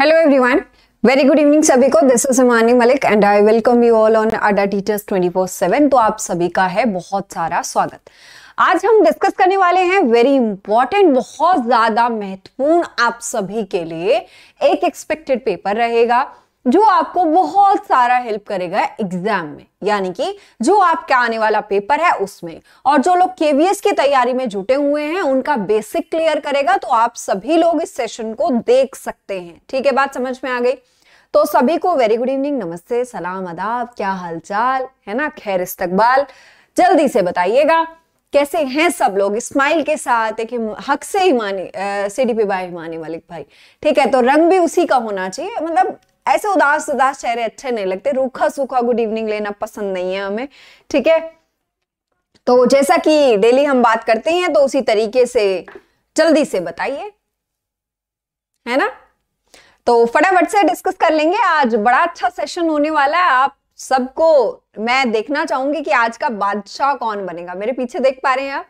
Hello everyone very good evening सभी को. This is Himani Malik and I welcome you all on Adda teachers 24/7 तो आप सभी का है बहुत सारा स्वागत. आज हम डिस्कस करने वाले हैं वेरी इंपॉर्टेंट बहुत ज़्यादा महत्वपूर्ण आप सभी के लिए एक एक्सपेक्टेड पेपर रहेगा. जो आपको बहुत सारा हेल्प करेगा एग्ज़ाम में। यानी कि जो आपका आने वाला पेपर है उसमें। और जो लोग केवीएस की तैयारी में जुटे हुए हैं, उनका बेसिक क्लियर करेगा तो आप सभी लोग इस सेशन को देख सकते हैं। ठीक है, बात समझ में आ गई? तो सभी को वेरी गुड इवनिंग नमस्ते, सलाम अदाब क्या हालचाल? है ना? खैर, इस्तकबाल। जल्दी से बताइएगा, कैसे हैं सब लोग? स्माइल के साथ, एक हक से ही माने सीडीपी बाय हिमानी मलिक भाई। ठीक है तो रंग भी उसी का होना चाहिए। मतलब ऐसे उदास उदास चेहरे अच्छे नहीं लगते। रूखा, सूखा गुड इवनिंग लेना पसंद नहीं है हमें, ठीक है? तो जैसा कि डेली हम बात करते हैं तो उसी तरीके से, जल्दी से बताइए। है ना? तो फटाफट से डिस्कस कर लेंगे। आज बड़ा अच्छा सेशन होने वाला है। आप सबको मैं देखना चाहूँगी कि आज का बादशाह कौन बनेगा। मेरे पीछे देख पा रहे हैं आप।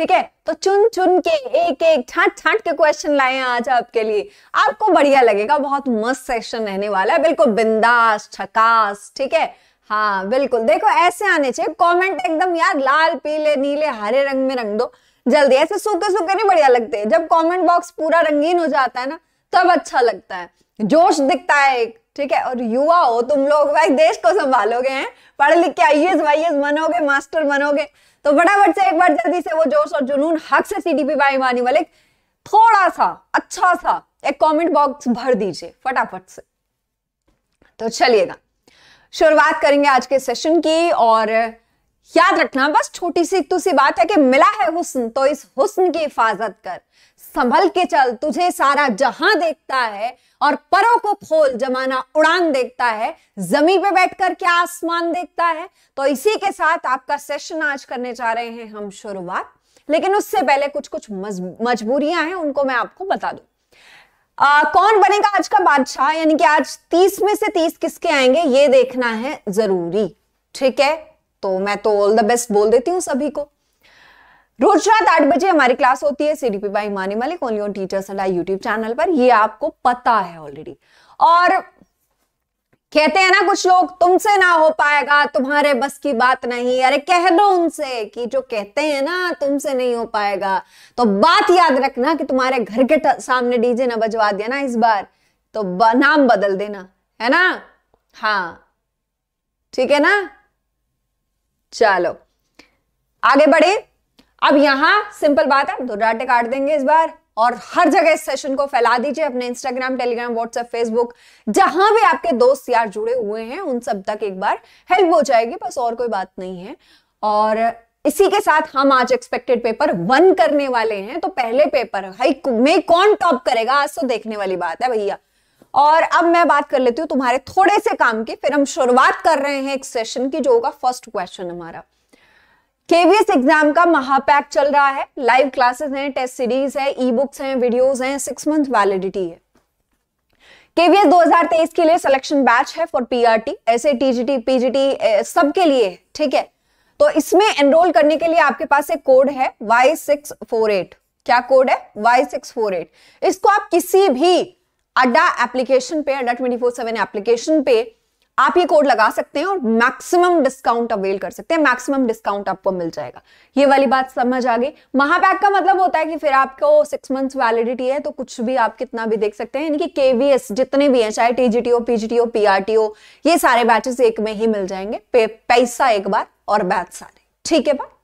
ठीक है? तो चुन चुन के एक एक छाट छाट के क्वेश्चन लाए हैं आज आपके लिए। आपको बढ़िया लगेगा, बहुत मस्त सेशन रहने वाला है। बिल्कुल बिंदास, छकास, ठीक है? हाँ बिल्कुल। देखो, ऐसे आने चाहिए। कमेंट एकदम यार लाल, पीले, नीले, हरे रंग में रंग दो। जल्दी, ऐसे सूखे सूखे नहीं बढ़िया लगते। जब कमेंट बॉक्स पूरा रंगीन हो जाता है ना, तब अच्छा लगता है। जोश दिखता है एक, ठीक है? और युवा हो, तुम लोग भाई, देश को संभालोगे, हैं? पढ़ लिख के आई एस एस बनोगे मास्टर बनोगे। तो फटाफट से एक बार जल्दी से वो जोश और जुनून हक से सीडीपी बाई मानी वाले थोड़ा सा अच्छा सा, एक कमेंट बॉक्स भर दीजिए, फटाफट से। तो चलिएगा शुरुआत करेंगे आज के सेशन की और याद रखना, बस छोटी सी तो सी बात है कि मिला है हुस्न तो इस हुस्न की हिफाजत कर, संभल के चल, तुझे सारा जहाँ देखता है और परों को खोल जमाना उड़ान देखता है जमी पे बैठकर क्या आसमान देखता है? तो इसी के साथ आपका सेशन आज करने जा रहे हैं हम शुरुआत। लेकिन उससे पहले कुछ कुछ मजबूरियाँ हैं उनको मैं आपको बता दू। आ, कौन बनेगा आज का बादशाह? यानी कि आज तीस में से तीस किसके आएँगे? ये देखना है ज़रूरी। ठीक है? तो मैं तो ऑल द बेस्ट बोल देती हूँ सभी को। रोज रात आठ बजे हमारी क्लास होती है CDP by Mani Malik only on teachers अला यूट्यूब चैनल पर। ये आपको पता है ऑलरेडी और कहते हैं ना कुछ लोग, तुमसे ना हो पाएगा, तुम्हारे बस की बात नहीं। अरे कह दो उनसे कि जो कहते हैं ना, तुमसे नहीं हो पाएगा। तो बात याद रखना कि तुम्हारे घर के सामने डीजे ना बजवा दिया ना इस बार। तो नाम बदल देना, है ना? हाँ। ठीक है ना? चलो। आगे बढ़े। अब यहाँ सिंपल बात है दो डाटे काट देंगे इस बार और हर जगह इस सेशन को फैला दीजिए अपने इंस्टाग्राम टेलीग्राम व्हाट्सएप फेसबुक जहाँ भी आपके दोस्त यार जुड़े हुए हैं, उन सब तक एक बार हेल्प हो जाएगी, बस और कोई बात नहीं है। और इसी के साथ हम आज एक्सपेक्टेड पेपर वन करने वाले हैं तो पहले पेपर हाई में कौन टॉप करेगा? आज तो देखने वाली बात है भैया। और अब मैं बात कर लेती हूँ तुम्हारे थोड़े से काम की, फिर हम शुरुआत कर रहे हैं एक सेशन की, जो होगा फ़र्स्ट क्वेश्चन हमारा। केवीएस एग्ज़ाम का महापैक चल रहा है। लाइव क्लासेस हैं टेस्ट सीरीज़ है ई बुक्स हैं वीडियोस हैं। सिक्स मंथ वैलिडिटी है केवीएस 2023 के लिए सिलेक्शन बैच है फॉर पीआरटी ऐसे टीजीटी पीजीटी सबके लिए, ठीक है? तो इसमें एनरोल करने के लिए आपके पास एक कोड है वाई सिक्स फोर एट क्या कोड है? वाई सिक्स फोर एट इसको आप किसी भी अड्डा एप्लीकेशन पे, अड्डा ट्वेंटी फोर एप्लीकेशन पे आप ये कोड लगा सकते हैं और मैक्सिमम डिस्काउंट अवेल कर सकते हैं। मैक्सिमम डिस्काउंट आपको मिल जाएगा। ये वाली बात समझ आ गई। महापैक का मतलब होता है कि फिर आपको सिक्स मंथ्स वैलिडिटी है तो कुछ भी आप कितना भी देख सकते हैं। यानी कि केवीएस जितने भी हैं, चाहे टीजीटीओ पीजीटीओ पीआरटीओ ये सारे बैचेस एक में ही मिल जाएँगे। पैसा एक बार और बैच सारे। ठीक है बात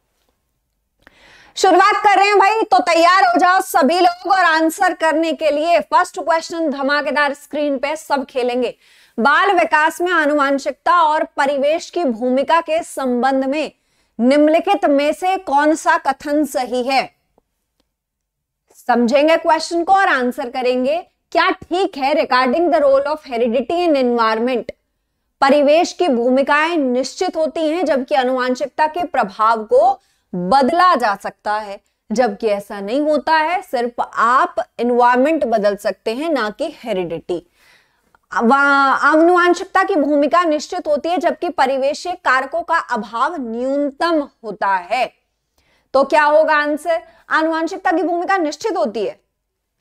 शुरुआत कर रहे हैं भाई तो तैयार हो जाओ सभी लोग और आंसर करने के लिए। फ़र्स्ट क्वेश्चन धमाकेदार स्क्रीन पे सब खेलेंगे। बाल विकास में आनुवांशिकता और परिवेश की भूमिका के संबंध में निम्नलिखित में से कौन सा कथन सही है? समझेंगे क्वेश्चन को और आंसर करेंगे, क्या ठीक है regarding the role of heredity in environment परिवेश की भूमिकाएँ निश्चित होती हैं जबकि अनुवांशिकता के प्रभाव को बदला जा सकता है। जबकि ऐसा नहीं होता है, सिर्फ़ आप एनवायरमेंट बदल सकते हैं, ना कि हेरिडिटी आनुवांशिकता की भूमिका निश्चित होती है जबकि परिवेशीय कारकों का अभाव न्यूनतम होता है। तो क्या होगा आंसर? आनुवांशिकता की भूमिका निश्चित होती है।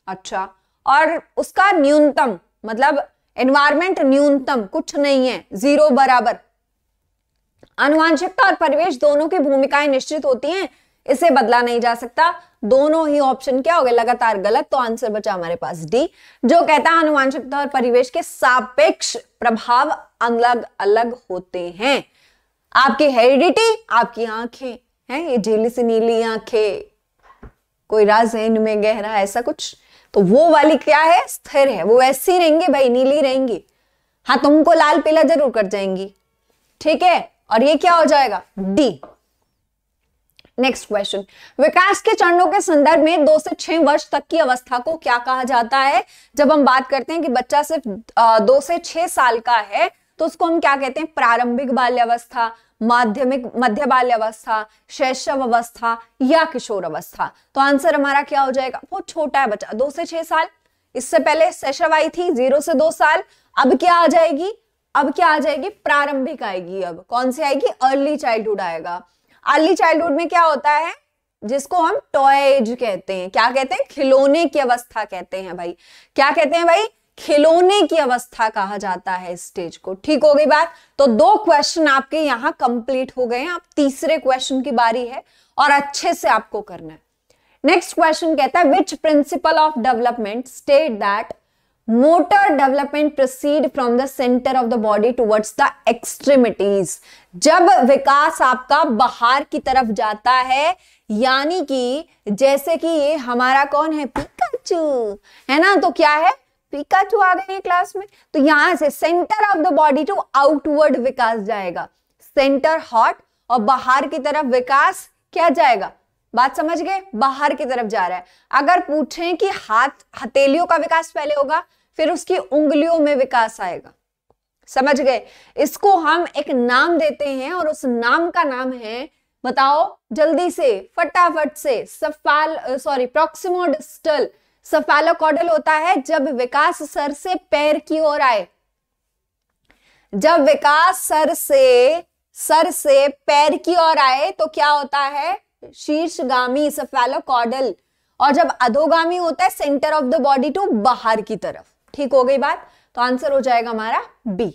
अच्छा और उसका न्यूनतम मतलब एनवायरमेंट न्यूनतम, कुछ नहीं है ज़ीरो बराबर। अनुवांशिकता और परिवेश दोनों की भूमिकाएँ निश्चित होती हैं इसे बदला नहीं जा सकता। दोनों ही ऑप्शन क्या हो गए? लगातार गलत तो आंसर बचा हमारे पास डी जो कहता है अनुवांशिकता और परिवेश के सापेक्ष प्रभाव अलग अलग होते हैं। आपकी हेरिडिटी आपकी आँखें, हैं? ये झीली सी नीली आँखें। कोई राज है इनमें गहरा ऐसा कुछ? तो वो वाली क्या है? स्थिर है। वो ऐसी रहेंगी भाई, नीली रहेंगी। हाँ तुमको लाल पीला ज़रूर कर जाएँगी। ठीक है? और ये क्या हो जाएगा? डी नेक्स्ट क्वेश्चन विकास के चरणों के संदर्भ में दो से छह वर्ष तक की अवस्था को क्या कहा जाता है? जब हम बात करते हैं कि बच्चा सिर्फ़ दो से छह साल का है तो उसको हम क्या कहते हैं? प्रारंभिक बाल्यावस्था माध्यमिक, मध्य बाल्यावस्था शैशव अवस्था या किशोर अवस्था? तो आंसर हमारा क्या हो जाएगा? वो छोटा है बच्चा, दो से छह साल। इससे पहले शैशव आई थी, ज़ीरो से दो साल। अब क्या आ जाएगी? अब क्या आ जाएगी? प्रारंभिक आएगी अब। कौन सी आएगी? अर्ली चाइल्डहुड आएगा। अर्ली चाइल्डहुड में क्या होता है? जिसको हम टॉय एज कहते हैं। क्या कहते हैं? खिलौने की अवस्था कहते हैं भाई। क्या कहते हैं भाई? खिलौने की अवस्था कहा जाता है इस स्टेज को। ठीक हो गई बात? तो दो क्वेश्चन आपके यहाँ कंप्लीट हो गए हैं। अब तीसरे क्वेश्चन की बारी है और अच्छे से आपको करना है। नेक्स्ट क्वेश्चन कहता है which principle of development state that motor development proceed from the centre of the body towards the extremities जब विकास आपका बाहर की तरफ़ जाता है, यानी कि जैसे कि ये हमारा कौन है? पिकाचू। है ना? तो क्या है? पिकाचू आ गए क्लास में। तो यहाँ से centre of the body to outward विकास जाएगा। सेंटर हॉट और बाहर की तरफ़ विकास क्या जाएगा? बात समझ गए? बाहर की तरफ़ जा रहा है। अगर पूछें कि हाथ, हथेलियों का विकास पहले होगा, फिर उसकी उंगलियों में विकास आएगा। समझ गए? इसको हम एक नाम देते हैं और उस नाम का नाम है, बताओ, जल्दी से, फटाफट से, सफाल, सॉरी प्रोक्सिमोडिस्टल सफेलोकॉडल होता है जब विकास सर से पैर की ओर आए। जब विकास सर से सर से पैर की ओर आए तो क्या होता है? शीर्षगामी, सफेलोकॉर्डल, और जब अधोगामी होता है centre of the body to बाहर की तरफ़। ठीक हो गई बात? तो आंसर हो जाएगा हमारा बी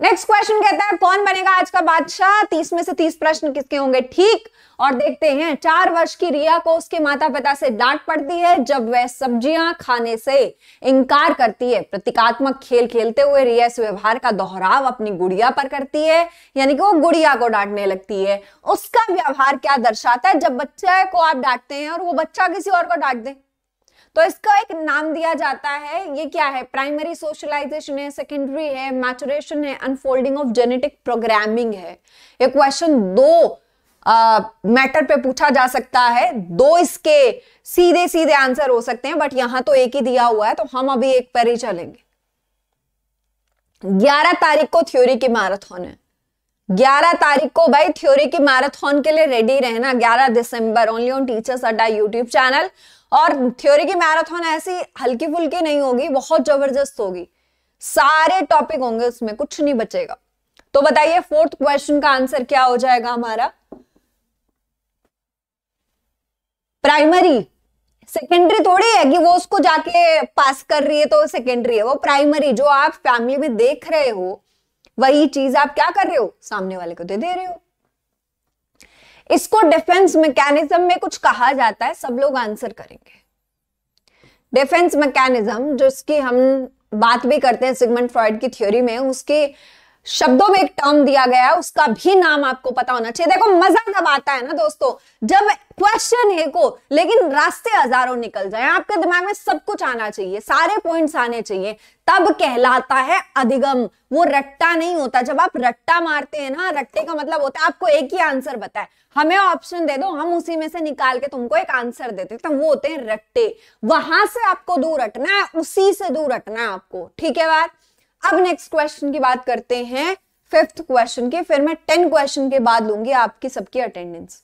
नेक्स्ट क्वेश्चन कहता है, कौन बनेगा आज का बादशाह? तीस में से तीस प्रश्न किसके होंगे? ठीक। और देखते हैं, चार वर्ष की रिया को उसके माता पिता से डांट पड़ती है, जब वह सब्ज़ियाँ खाने से इनकार करती है। प्रतीकात्मक खेल खेलते हुए रिया इस व्यवहार का दोहराव अपनी गुड़िया पर करती है, यानी कि वो गुड़िया को डांटने लगती है। उसका व्यवहार क्या दर्शाता है? जब बच्चे को आप डांटते हैं और वो बच्चा किसी और को डांट दे। तो इसका एक नाम दिया जाता है। ये क्या है? प्राइमरी सोशलाइजेशन है सेकेंडरी है मैचुरेशन है अनफोल्डिंग ऑफ़ जेनेटिक प्रोग्रामिंग है। ये क्वेश्चन दो मैटर uh, पे पूछा जा सकता है। दो इसके सीधे सीधे आंसर हो सकते हैं बट यहाँ तो एक ही दिया हुआ है तो हम अभी एक पर ही चलेंगे। 11 तारीख को थ्योरी की मैराथन है। 11 तारीख को भाई थ्योरी की मैराथन के लिए रेडी रहना। 11 दिसंबर only on Teachers Adda YouTube channel और थ्योरी की मैराथन ऐसी हल्की फुल्की नहीं होगी, बहुत ज़बरदस्त होगी। सारे टॉपिक होंगे उसमें, कुछ नहीं बचेगा। तो बताइए फोर्थ क्वेश्चन का आंसर क्या हो जाएगा हमारा? प्राइमरी सेकेंडरी थोड़ी है कि वो उसको जाके पास कर रही है तो सेकेंडरी है। वो प्राइमरी जो आप फैमिली में देख रहे हो, वही चीज़ आप क्या कर रहे हो? सामने वाले को दे दे रहे हो। इसको डिफेंस मैकेनिज्म में कुछ कहा जाता है, सब लोग आंसर करेंगे। डिफेंस मैकेनिज्म जो हम बात भी करते हैं सिगमेंट फ्रॉइड की थ्योरी में, उसके शब्दों में एक टर्म दिया गया है, उसका भी नाम आपको पता होना चाहिए। देखो, मज़ा जब आता है ना दोस्तों, जब क्वेश्चन है को लेकिन रास्ते हज़ारों निकल जाए। आपके दिमाग में सब कुछ आना चाहिए, सारे पॉइंट्स आने चाहिए। तब कहलाता है अधिगम। वो रट्टा नहीं होता। जब आप रट्टा मारते हैं ना, रट्टे का मतलब होता है आपको एक ही आंसर बताए। हमें ऑप्शन दे दो, हम उसी में से निकाल के तुमको एक आंसर देते तो वो होते हैं रट्टे। वहाँ से आपको दूर हटना है, उसी से दूर हटना है आपको। ठीक है बात? अब नेक्स्ट क्वेश्चन की बात करते हैं। फिफ्थ क्वेश्चन की, फिर मैं टेन क्वेश्चन के बाद लूँगी आपकी सबकी अटेंडेंस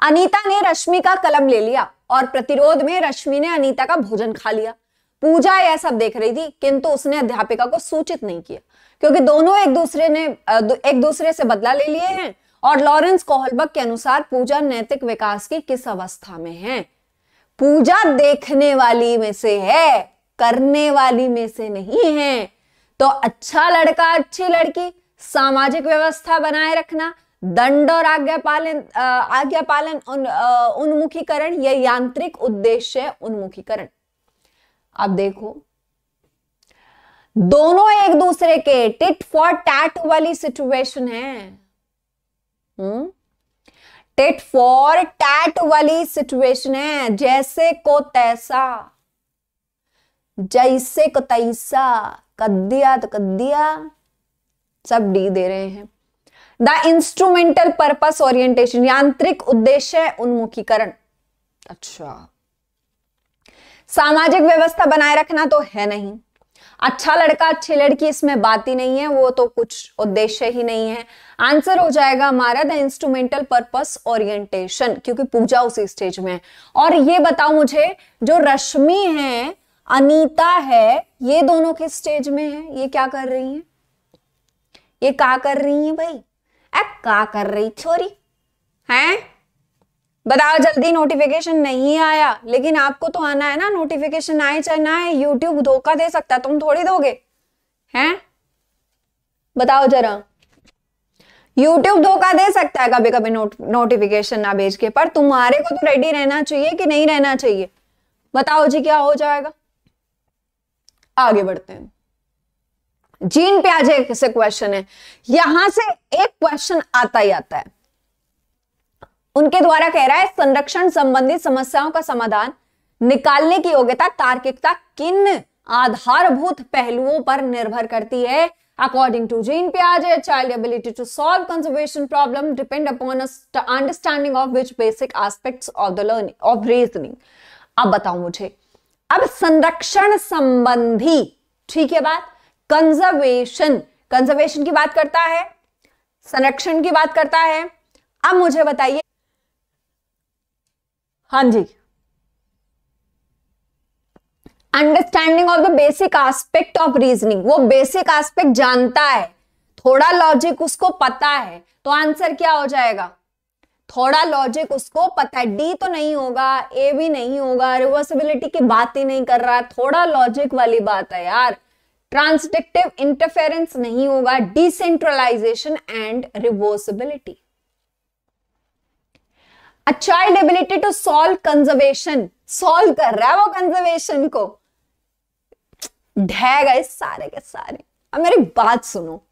अनीता ने रश्मि का कलम ले लिया और प्रतिरोध में रश्मि ने अनीता का भोजन खा लिया। पूजा यह सब देख रही थी, किंतु उसने अध्यापिका को सूचित नहीं किया, क्योंकि दोनों एक दूसरे ने एक दूसरे से बदला ले लिए हैं और लॉरेंस कोहलबक के अनुसार पूजा नैतिक विकास की किस अवस्था में है? पूजा देखने वाली में से है, करने वाली में से नहीं है। तो अच्छा लड़का, अच्छी लड़की, सामाजिक व्यवस्था बनाए रखना दंड और आज्ञा पालन आज्ञा पालन उन, उन्मुखीकरण या यांत्रिक उद्देश्य उन्मुखीकरण। अब देखो दोनों एक दूसरे के टिट फॉर टैट वाली सिचुएशन है। टिट फॉर टैट वाली सिचुएशन है जैसे को तैसा जैसे को तैसा कद्दिया तो कद्दिया सब डी दे रहे हैं। द इंस्ट्रूमेंटल पर्पस ओरिएंटेशन यांत्रिक उद्देश्य उन्मुखीकरण। अच्छा। सामाजिक व्यवस्था बनाए रखना तो है नहीं। अच्छा लड़का अच्छी लड़की इसमें बात ही नहीं है वो तो कुछ उद्देश्य ही नहीं है। आंसर हो जाएगा हमारा द इंस्ट्रूमेंटल पर्पस ओरिएंटेशन क्योंकि पूजा उसी स्टेज में है। और ये बताओ मुझे जो रश्मि है अनीता है ये दोनों किस स्टेज में है? ये क्या कर रही है? ये क्या कर रही है भाई? ए क्या कर रही छोरी? हैं? बताओ जल्दी नोटिफिकेशन नहीं आया लेकिन आपको तो आना है ना नोटिफिकेशन आए चाहे ना आए यूट्यूब धोखा दे सकता है तुम थोड़ी दोगे। हैं? बताओ जरा। यूट्यूब धोखा दे सकता है कभी कभी नोट नोटिफिकेशन ना भेज के पर तुम्हारे को तो रेडी रहना चाहिए कि नहीं रहना चाहिए? बताओ जी क्या हो जाएगा? आगे बढ़ते हैं। जीन प्याजे से क्वेश्चन है। यहाँ से एक क्वेश्चन आता ही आता है। उनके द्वारा कह रहा है, संरक्षण संबंधित समस्याओं का समाधान निकालने की योग्यता तार्किकता किन आधारभूत पहलुओं पर निर्भर करती है? According to Jean प्याजे child ability to solve conservation problem depend upon understanding of which basic aspects of the learning of reasoning अब बताओ मुझे। अब संरक्षण संबंधी, ठीक है बात? कंजर्वेशन कंजर्वेशन की बात करता है, संरक्षण की बात करता है। अब मुझे बताइए। हाँ जी। Understanding of the basic aspect of reasoning वो बेसिक एस्पेक्ट जानता है। थोड़ा लॉजिक उसको पता है तो आंसर क्या हो जाएगा? थोड़ा लॉजिक उसको पता है। डी तो नहीं होगा ए भी नहीं होगा रिवर्सिबिलिटी की बात ही नहीं कर रहा। है थोड़ा लॉजिक वाली बात है यार। ट्रांसडिक्टिव इंटरफेरेंस नहीं होगा decentralisation and reversibility a child ability to solve conservation solve कर रहा है वो कंजर्वेशन को। ढह गए सारे के सारे। अब मेरी बात सुनो।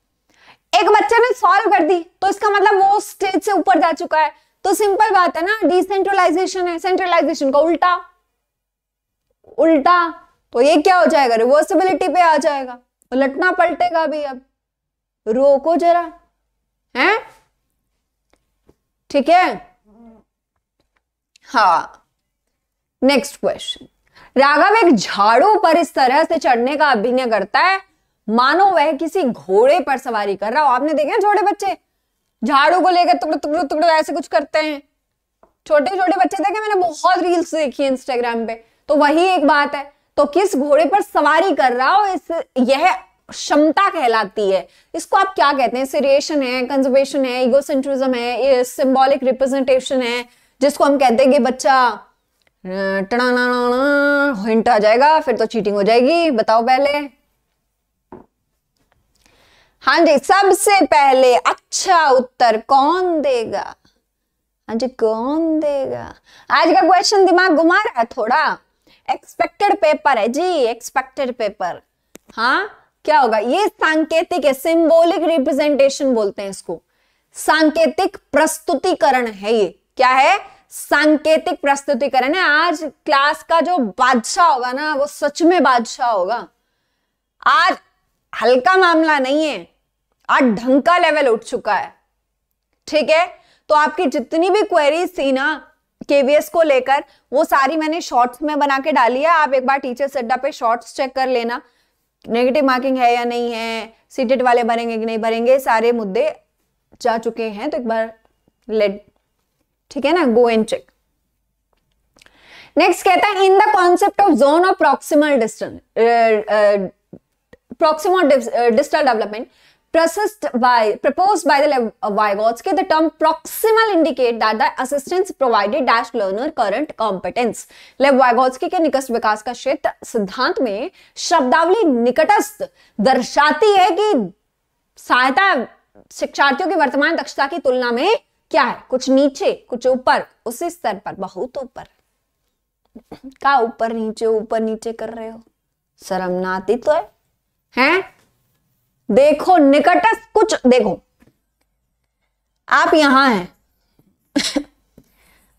एक बच्चे ने सॉल्व कर दी तो इसका मतलब वो स्टेज से ऊपर जा चुका है। तो सिंपल बात है ना डिसेंट्रलाइजेशन है सेंट्रलाइजेशन का उल्टा। उल्टा। तो ये क्या हो जाएगा? रिवर्सिबिलिटी पे आ जाएगा। उलटना पलटेगा भी अब। रोको जरा। है? ठीक है? हाँ। नेक्स्ट क्वेश्चन राघव एक झाड़ू पर इस तरह से चढ़ने का अभिनय करता है। मानो वह किसी घोड़े पर सवारी कर रहा हो। आपने देखे छोटे बच्चे? झाड़ू को लेकर टुकड़े टुकड़े टुकड़े ऐसे कुछ करते हैं। छोटे छोटे बच्चे देखे मैंने बहुत रील्स देखी है इंस्टाग्राम पे। तो वही एक बात है। तो किस घोड़े पर सवारी कर रहा हो, इस, यह क्षमता कहलाती है। इसको आप क्या कहते हैं? सीरिएशन है कंजर्वेशन है इगोसेंट्रिज्म है सिंबॉलिक रिप्रेजेंटेशन है, जिसको हम कहते हैं कि बच्चा हिंट आ जाएगा, फिर तो चीटिंग हो जाएगी, बताओ पहले। हाँ जी, सबसे पहले अच्छा उत्तर कौन देगा? हाँ जी, कौन देगा? आज का क्वेश्चन दिमाग घुमा रहा है थोड़ा। एक्सपेक्टेड पेपर है। जी एक्सपेक्टेड पेपर हाँ? क्या होगा? ये सांकेतिक है सिंबॉलिक रिप्रेजेंटेशन बोलते हैं इसको। सांकेतिक प्रस्तुतिकरण है ये। क्या है? सांकेतिक प्रस्तुतिकरण है। आज क्लास का जो बादशाह होगा ना वो सच में बादशाह होगा। आज हल्का मामला नहीं है। आज ढंग का लेवल उठ चुका है। ठीक है? तो आपकी जितनी भी क्वेरीज थी ना केवीएस को लेकर, वो सारी मैंने शॉर्ट्स में बना के डाली है। आप एक बार टीचर सेटअप पे शॉर्ट्स चेक कर लेना। नेगेटिव मार्किंग है या नहीं है सीटेड वाले भरेंगे कि नहीं भरेंगे, सारे मुद्दे जा चुके हैं तो एक बार लेट ठीक है ना? गो एंड चेक नेक्स्ट कहता है in the concept of zone of proximal distance proximal distal development Persist by, proposed by the Vygotsky, the term proximal indicate that the assistance provided dash learner current competence. Lev Vygotsky के निकट विकास का क्षेत्र सिद्धांत में शब्दावली निकटस्थ दर्शाती है कि सहायता शिक्षार्थियों की वर्तमान दक्षता की तुलना में क्या है कुछ नीचे कुछ ऊपर उसी स्तर पर बहुत ऊपर का ऊपर नीचे ऊपर नीचे कर रहे हो शर्मनाती तो है हैं देखो निकटस्थ कुछ, देखो। आप यहाँ हैं।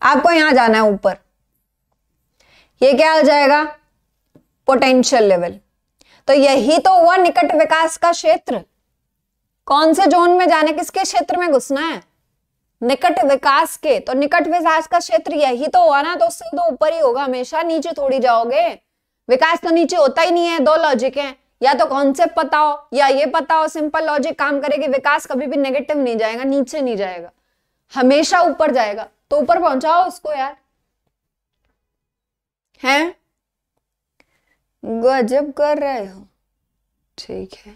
आपको यहाँ जाना है ऊपर। ये क्या हो जाएगा? पोटेंशियल लेवल तो यही तो हुआ निकट विकास का क्षेत्र। कौन से जोन में जाने, किसके क्षेत्र में घुसना है? निकट विकास के। तो निकट विकास का क्षेत्र यही तो हुआ ना तो उससे तो ऊपर ही होगा हमेशा। नीचे थोड़ी जाओगे। विकास तो नीचे होता ही नहीं है, दो लॉजिक है। या तो कॉन्सेप्ट पता हो या ये पता हो सिंपल लॉजिक काम करेगी, विकास कभी भी नेगेटिव नहीं जाएगा, नीचे नहीं जाएगा, हमेशा ऊपर जाएगा तो ऊपर पहुंचाओ उसको यार। हैं? गजब कर रहे हो। ठीक है।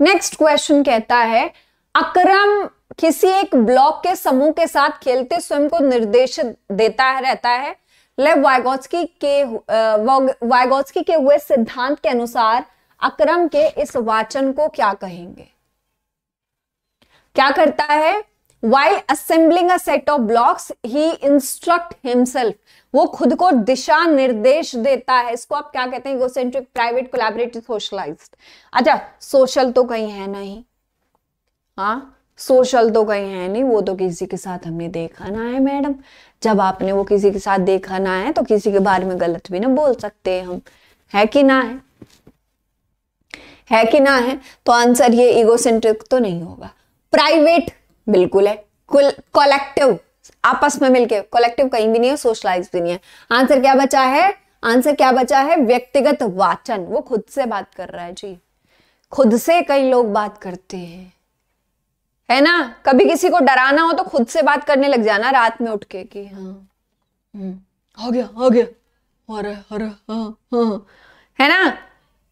नेक्स्ट क्वेश्चन कहता है, अक्रम किसी एक ब्लॉक के समूह के साथ खेलते स्वयं को निर्देश देता है, रहता है। लेव वाइगोत्सकी के वाइगोत्सकी के हुए सिद्धांत के अनुसार अक्रम के इस वाचन को क्या कहेंगे? क्या करता है? While assembling a set of blocks he instruct himself वो खुद को दिशा निर्देश देता है। इसको आप क्या कहते हैं? इगोसेंट्रिक प्राइवेट कोलैबोरेटिव सोशलाइज्ड अच्छा सोशल तो कहीं है नहीं। हाँ सोशल तो कहीं है नहीं। वो तो किसी के साथ हमने देखा ना है, मैडम। जब आपने वो किसी के साथ देखा ना है तो किसी के बारे में गलत भी ना बोल सकते हैं हम। है कि ना है? है कि ना है तो आंसर ये इगोसेंट्रिक तो नहीं होगा। प्राइवेट बिल्कुल है। कलेक्टिव आपस में मिलके कलेक्टिव कहीं भी नहीं है सोशलाइज भी नहीं है। आंसर क्या बचा है? आंसर क्या बचा है? व्यक्तिगत वाचन। वो खुद से बात कर रहा है जी। खुद से कई लोग बात करते हैं। है ना? कभी किसी को डराना हो तो खुद से बात करने लग जाना रात में उठ के कि हाँ हम्म, हो गया हो गया अरे अरे हाँ हाँ। है ना?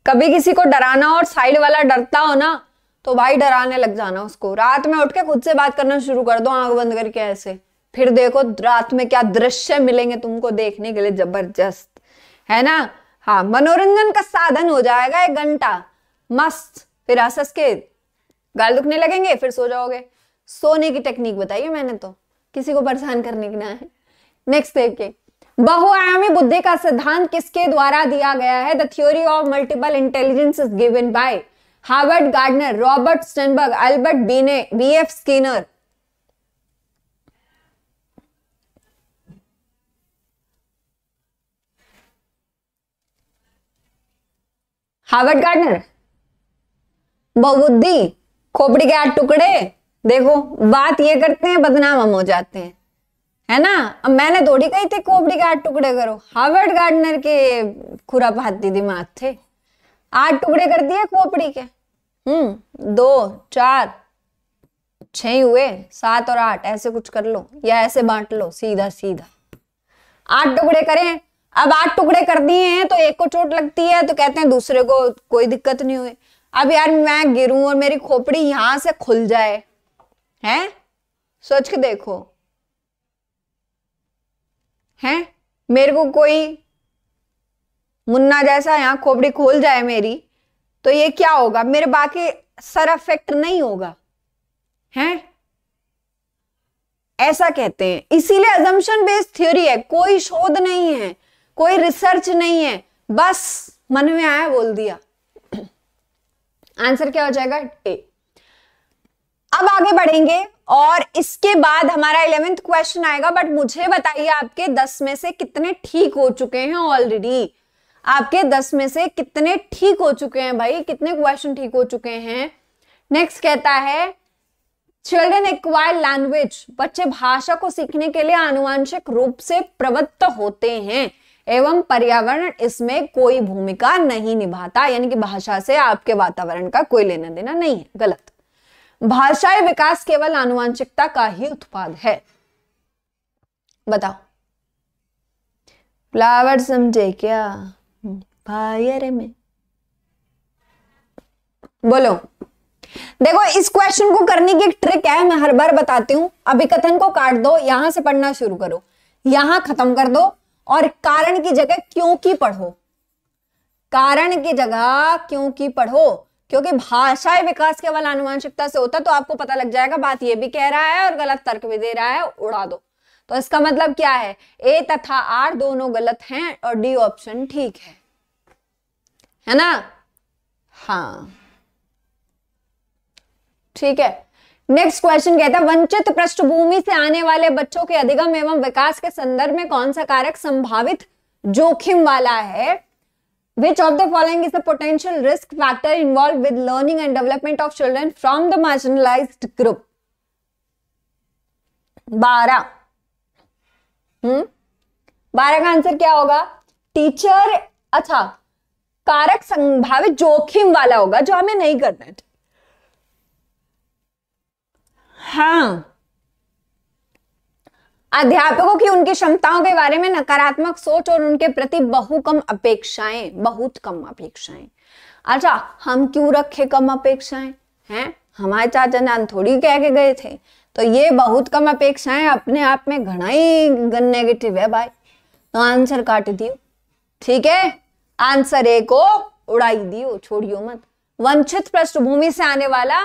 कभी किसी को डराना और साइड वाला डरता हो ना तो भाई डराने लग जाना उसको। रात में उठ के खुद से बात करना शुरू कर दो आँख बंद करके ऐसे। फिर देखो रात में क्या दृश्य मिलेंगे तुमको देखने के लिए ज़बरदस्त। है ना? हाँ मनोरंजन का साधन हो जाएगा एक घंटा। मस्त। फिर हंस के गाल दुखने लगेंगे, फिर सो जाओगे। सोने की टेक्निक बताइए मैंने तो। किसी को परेशान करने की ना है। नेक्स्ट देखिए। बहुआयामी बुद्धि का सिद्धांत किसके द्वारा दिया गया है? The theory of multiple intelligence is given by Howard Gardner Robert Sternberg Albert Binet B F Skinner Howard Gardner बहुबुद्धि खोपड़ी के आठ टुकड़े, देखो, बात ये करते हैं, बदनाम हम हो जाते हैं। है ना? अब मैंने थोड़ी कही थी खोपड़ी के आठ टुकड़े करो। हार्वर्ड गार्डनर के खुरा खुरापाती दिमाग थे। आठ टुकड़े कर दिए खोपड़ी के। हम्म दो, चार, छह हुए, सात और आठ, ऐसे कुछ कर लो, या ऐसे बांट लो, सीधा सीधा। आठ टुकड़े करें। अब आठ टुकड़े कर दिए हैं तो एक को चोट लगती है तो कहते हैं दूसरे को कोई दिक्कत नहीं हुई। अब यार मैं गिरूं और मेरी खोपड़ी यहाँ से खुल जाए। हैं? सोच के देखो। हैं? मेरे को कोई मुन्ना जैसा यहाँ खोपड़ी खोल जाए मेरी तो ये क्या होगा? मेरे बाकी सर अफेक्ट नहीं होगा। हैं? ऐसा कहते हैं। इसीलिए अजम्पशन बेस्ड थ्योरी है। कोई शोध नहीं है। कोई रिसर्च नहीं है। बस मन में आया बोल दिया। आंसर क्या हो जाएगा? ए अब आगे बढ़ेंगे। और इसके बाद हमारा इलेवेंथ क्वेश्चन आएगा बट मुझे बताइए आपके दस में से कितने ठीक हो चुके हैं ऑलरेडी आपके दस में से कितने ठीक हो चुके हैं भाई? कितने क्वेश्चन ठीक हो चुके हैं? नेक्स्ट कहता है चिल्ड्रन एक्वायर लैंग्वेज बच्चे भाषा को सीखने के लिए आनुवांशिक रूप से प्रवृत्त होते हैं, एवं पर्यावरण इसमें कोई भूमिका नहीं निभाता, यानी कि भाषा से आपके वातावरण का कोई लेना देना नहीं है। गलत। भाषाई विकास केवल आनुवांशिकता का ही उत्पाद है। बताओ। फ्लावर समझे क्या? फायर में। बोलो। देखो, इस क्वेश्चन को करने की एक ट्रिक है, मैं हर बार बताती हूँ। अभिकथन को काट दो, यहाँ से पढ़ना शुरू करो। यहाँ खत्म कर दो, और कारण की जगह क्यों की पढ़ो। कारण की जगह क्यों की पढ़ो। क्योंकि भाषा विकास केवल आनुवांशिकता से होता तो आपको पता लग जाएगा, बात ये भी कह रहा है और गलत तर्क भी दे रहा है, उड़ा दो। तो इसका मतलब क्या है? ए तथा आर दोनों गलत हैं और डी ऑप्शन ठीक है। है ना? हाँ। ठीक है। नेक्स्ट क्वेश्चन कहता है, वंचित पृष्ठभूमि से आने वाले बच्चों के अधिगम एवं विकास के संदर्भ में कौन सा कारक संभावित जोखिम वाला है? Which of the following is the potential risk factor involve with learning and development of children from the marginalised group बारह हम्म बारह का आंसर क्या होगा? टीचर अच्छा कारक संभावित जोखिम वाला होगा जो हमें नहीं करना है। हाँ। अध्यापकों की उनकी क्षमताओं के बारे में नकारात्मक सोच और उनके प्रति बहु कम अपेक्षाएँ, बहुत कम अपेक्षाएँ। अच्छा हम क्यों रखे कम अपेक्षाएँ? हैं? हमारे चाचा जान थोड़ी कह के गए थे। तो ये बहुत कम अपेक्षाएँ अपने आप में घना ही नेगेटिव है भाई। तो आंसर काट दियो। ठीक है? आंसर ए को उड़ाई दियो, छोड़ियो मत। वंचित पृष्ठभूमि से आने वाला,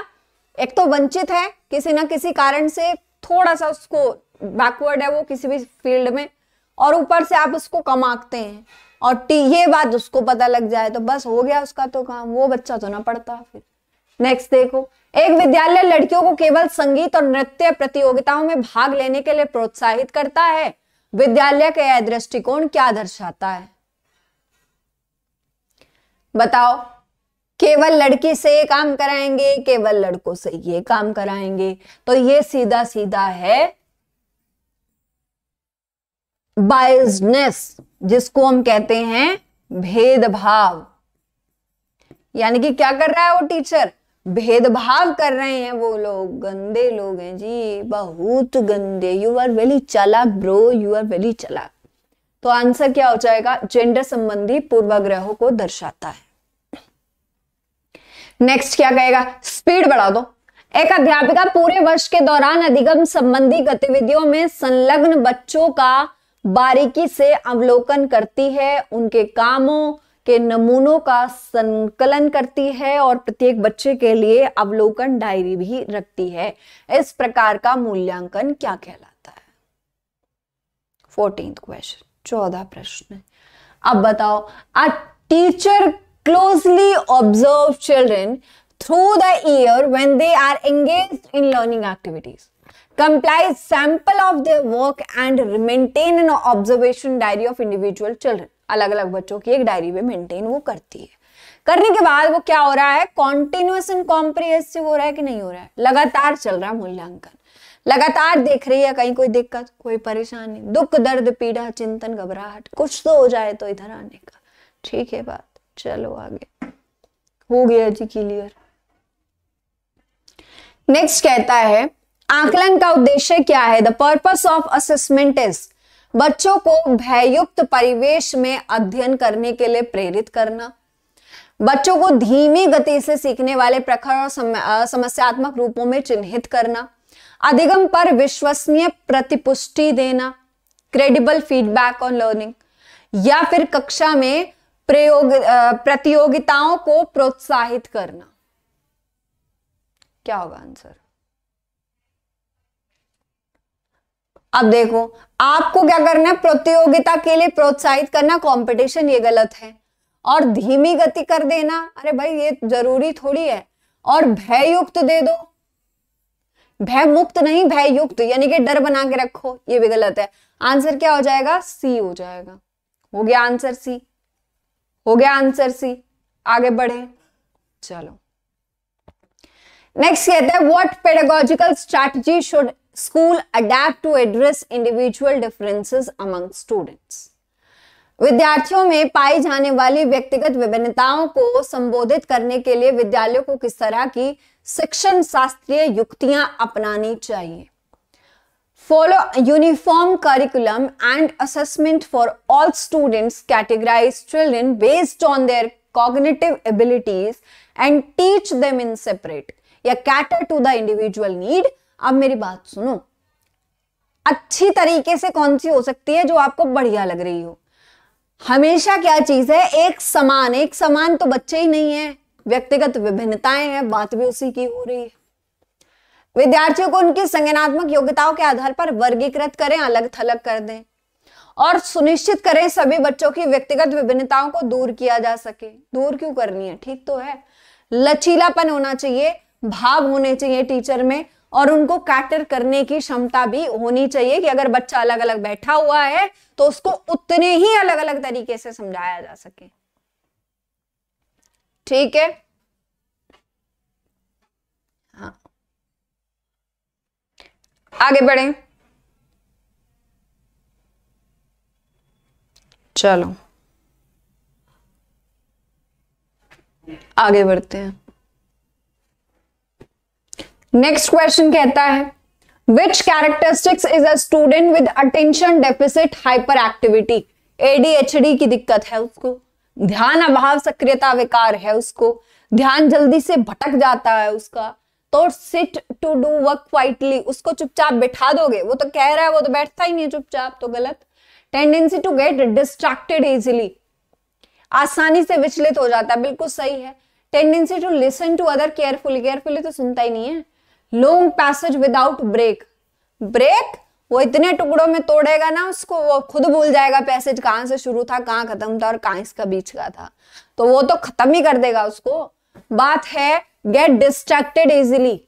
एक तो वंचित है, किसी ना किसी कारण से थोड़ा सा उसको बैकवर्ड है वो किसी भी फ़ील्ड में, और ऊपर से आप उसको कमाते हैं। और टी, ये बात उसको पता लग जाए तो बस हो गया उसका तो काम, वो बच्चा तो ना पढ़ता फिर। नेक्स्ट देखो, एक विद्यालय लड़कियों को केवल संगीत और नृत्य प्रतियोगिताओं में भाग लेने के लिए प्रोत्साहित करता है। विद्यालय का यह दृष्टिकोण क्या दर्शाता है? बताओ, केवल लड़की से ये काम कराएँगे, केवल लड़कों से ये काम कराएँगे तो ये सीधा सीधा है बाइजनेस जिसको हम कहते हैं भेदभाव। यानी कि क्या कर रहा है वो टीचर भेदभाव कर रहे हैं वो लोग। गंदे लोग हैं जी, बहुत गंदे। यू आर वेरी चलाक ब्रो यू आर वेरी चलाक। तो आंसर क्या हो जाएगा? जेंडर संबंधी पूर्वाग्रहों को दर्शाता है। नेक्स्ट क्या कहेगा? स्पीड बढ़ा दो। एक अध्यापिका पूरे वर्ष के दौरान अधिगम संबंधी गतिविधियों में संलग्न बच्चों का बारीकी से अवलोकन करती है, उनके कामों के नमूनों का संकलन करती है और प्रत्येक बच्चे के लिए अवलोकन डायरी भी रखती है। इस प्रकार का मूल्यांकन क्या कहलाता है? फोर्टीन क्वेश्चन, चौदह प्रश्न। अब बताओ a teacher closely observe children through the year when they are engage in learning activities. Complies sample of their work and maintain an observation diary of individual children. अलग अलग बच्चों की एक डायरी में मेंटेन वो करती है। करने के बाद वो क्या हो रहा है? कॉन्टिन्यूस एंड कॉम्प्रिहेंसिव हो रहा है कि नहीं हो रहा है? लगातार चल रहा है मूल्यांकन। लगातार देख रही है कहीं कोई दिक्कत, कोई परेशानी, दुख, दर्द, पीड़ा, चिंतन, घबराहट, कुछ तो हो जाए तो इधर आने का। ठीक है बात, चलो आगे। हो गया जी क्लियर नेक्स्ट कहता है आकलन का उद्देश्य क्या है? The purpose of assessment is बच्चों को भययुक्त परिवेश में अध्ययन करने के लिए प्रेरित करना। बच्चों को धीमी गति से सीखने वाले प्रखर और समस्यात्मक रूपों में चिन्हित करना। अधिगम पर विश्वसनीय प्रतिपुष्टि देना। क्रेडिबल फीडबैक ऑन लर्निंग या फिर कक्षा में प्रयोग प्रतियोगिताओं को प्रोत्साहित करना। क्या होगा आंसर अब देखो, आपको क्या करना है? प्रतियोगिता के लिए प्रोत्साहित करना कंपटीशन ये गलत है। और धीमी गति कर देना, अरे भाई, ये ज़रूरी थोड़ी है। और भय युक्त दे दो। भय मुक्त नहीं भय युक्त यानी कि डर बना के रखो, ये भी गलत है। आंसर क्या हो जाएगा? सी हो जाएगा। हो गया आंसर सी हो गया आंसर सी आगे बढ़े। चलो। नेक्स्ट कहते हैं what pedagogical strategy should school adept to address individual differences among students. विद्यार्थियों में पाई जाने वाली व्यक्तिगत विभिन्नताओं को संबोधित करने के लिए विद्यालयों को किस तरह की शिक्षण शास्त्रीय युक्तियाँ अपनानी चाहिए? Follow uniform curriculum and assessment for all students categorise children based on their cognitive abilities and teach them in separate या cater to the individual need अब मेरी बात सुनो। अच्छी तरीके से कौन सी हो सकती है जो आपको बढ़िया लग रही हो? हमेशा क्या चीज़ है? एक समान एक समान तो बच्चे ही नहीं है। व्यक्तिगत विभिन्नताएँ हैं, बात भी उसी की हो रही है। विद्यार्थियों को उनकी संज्ञानात्मक योग्यताओं के आधार पर वर्गीकृत करें अलग थलग कर दें। और सुनिश्चित करें सभी बच्चों की व्यक्तिगत विभिन्नताओं को दूर किया जा सके। दूर क्यों करनी है? ठीक तो है। लचीलापन होना चाहिए, भाव होने चाहिए टीचर में। और उनको कैटर करने की क्षमता भी होनी चाहिए कि अगर बच्चा अलग अलग बैठा हुआ है तो उसको उतने ही अलग अलग तरीके से समझाया जा सके। ठीक है? हाँ। आगे बढ़े। चलो। आगे बढ़ते हैं। नेक्स्ट क्वेश्चन कहता है which characteristics is a student with attention deficit hyper activity ADHD की दिक्कत है उसको, ध्यान अभाव सक्रियता विकार है उसको, ध्यान जल्दी से भटक जाता है उसका तो sit to do work quietly उसको चुपचाप बैठा दोगे, वो तो कह रहा है, वो तो बैठता ही नहीं है चुपचाप तो गलत। Tendency to get distracted easily आसानी से विचलित हो जाता है, बिल्कुल सही है। Tendency to listen to other carefully carefully तो सुनता ही नहीं है। Long passage without break break वो इतने टुकड़ों में तोड़ेगा ना उसको, वो खुद भूल जाएगा पैसेज कहाँ से शुरू था, कहाँ खत्म था और कहाँ इसका बीच का था। तो वो तो खत्म ही कर देगा उसको। बात है गेट डिस्ट्रैक्टेड इजिली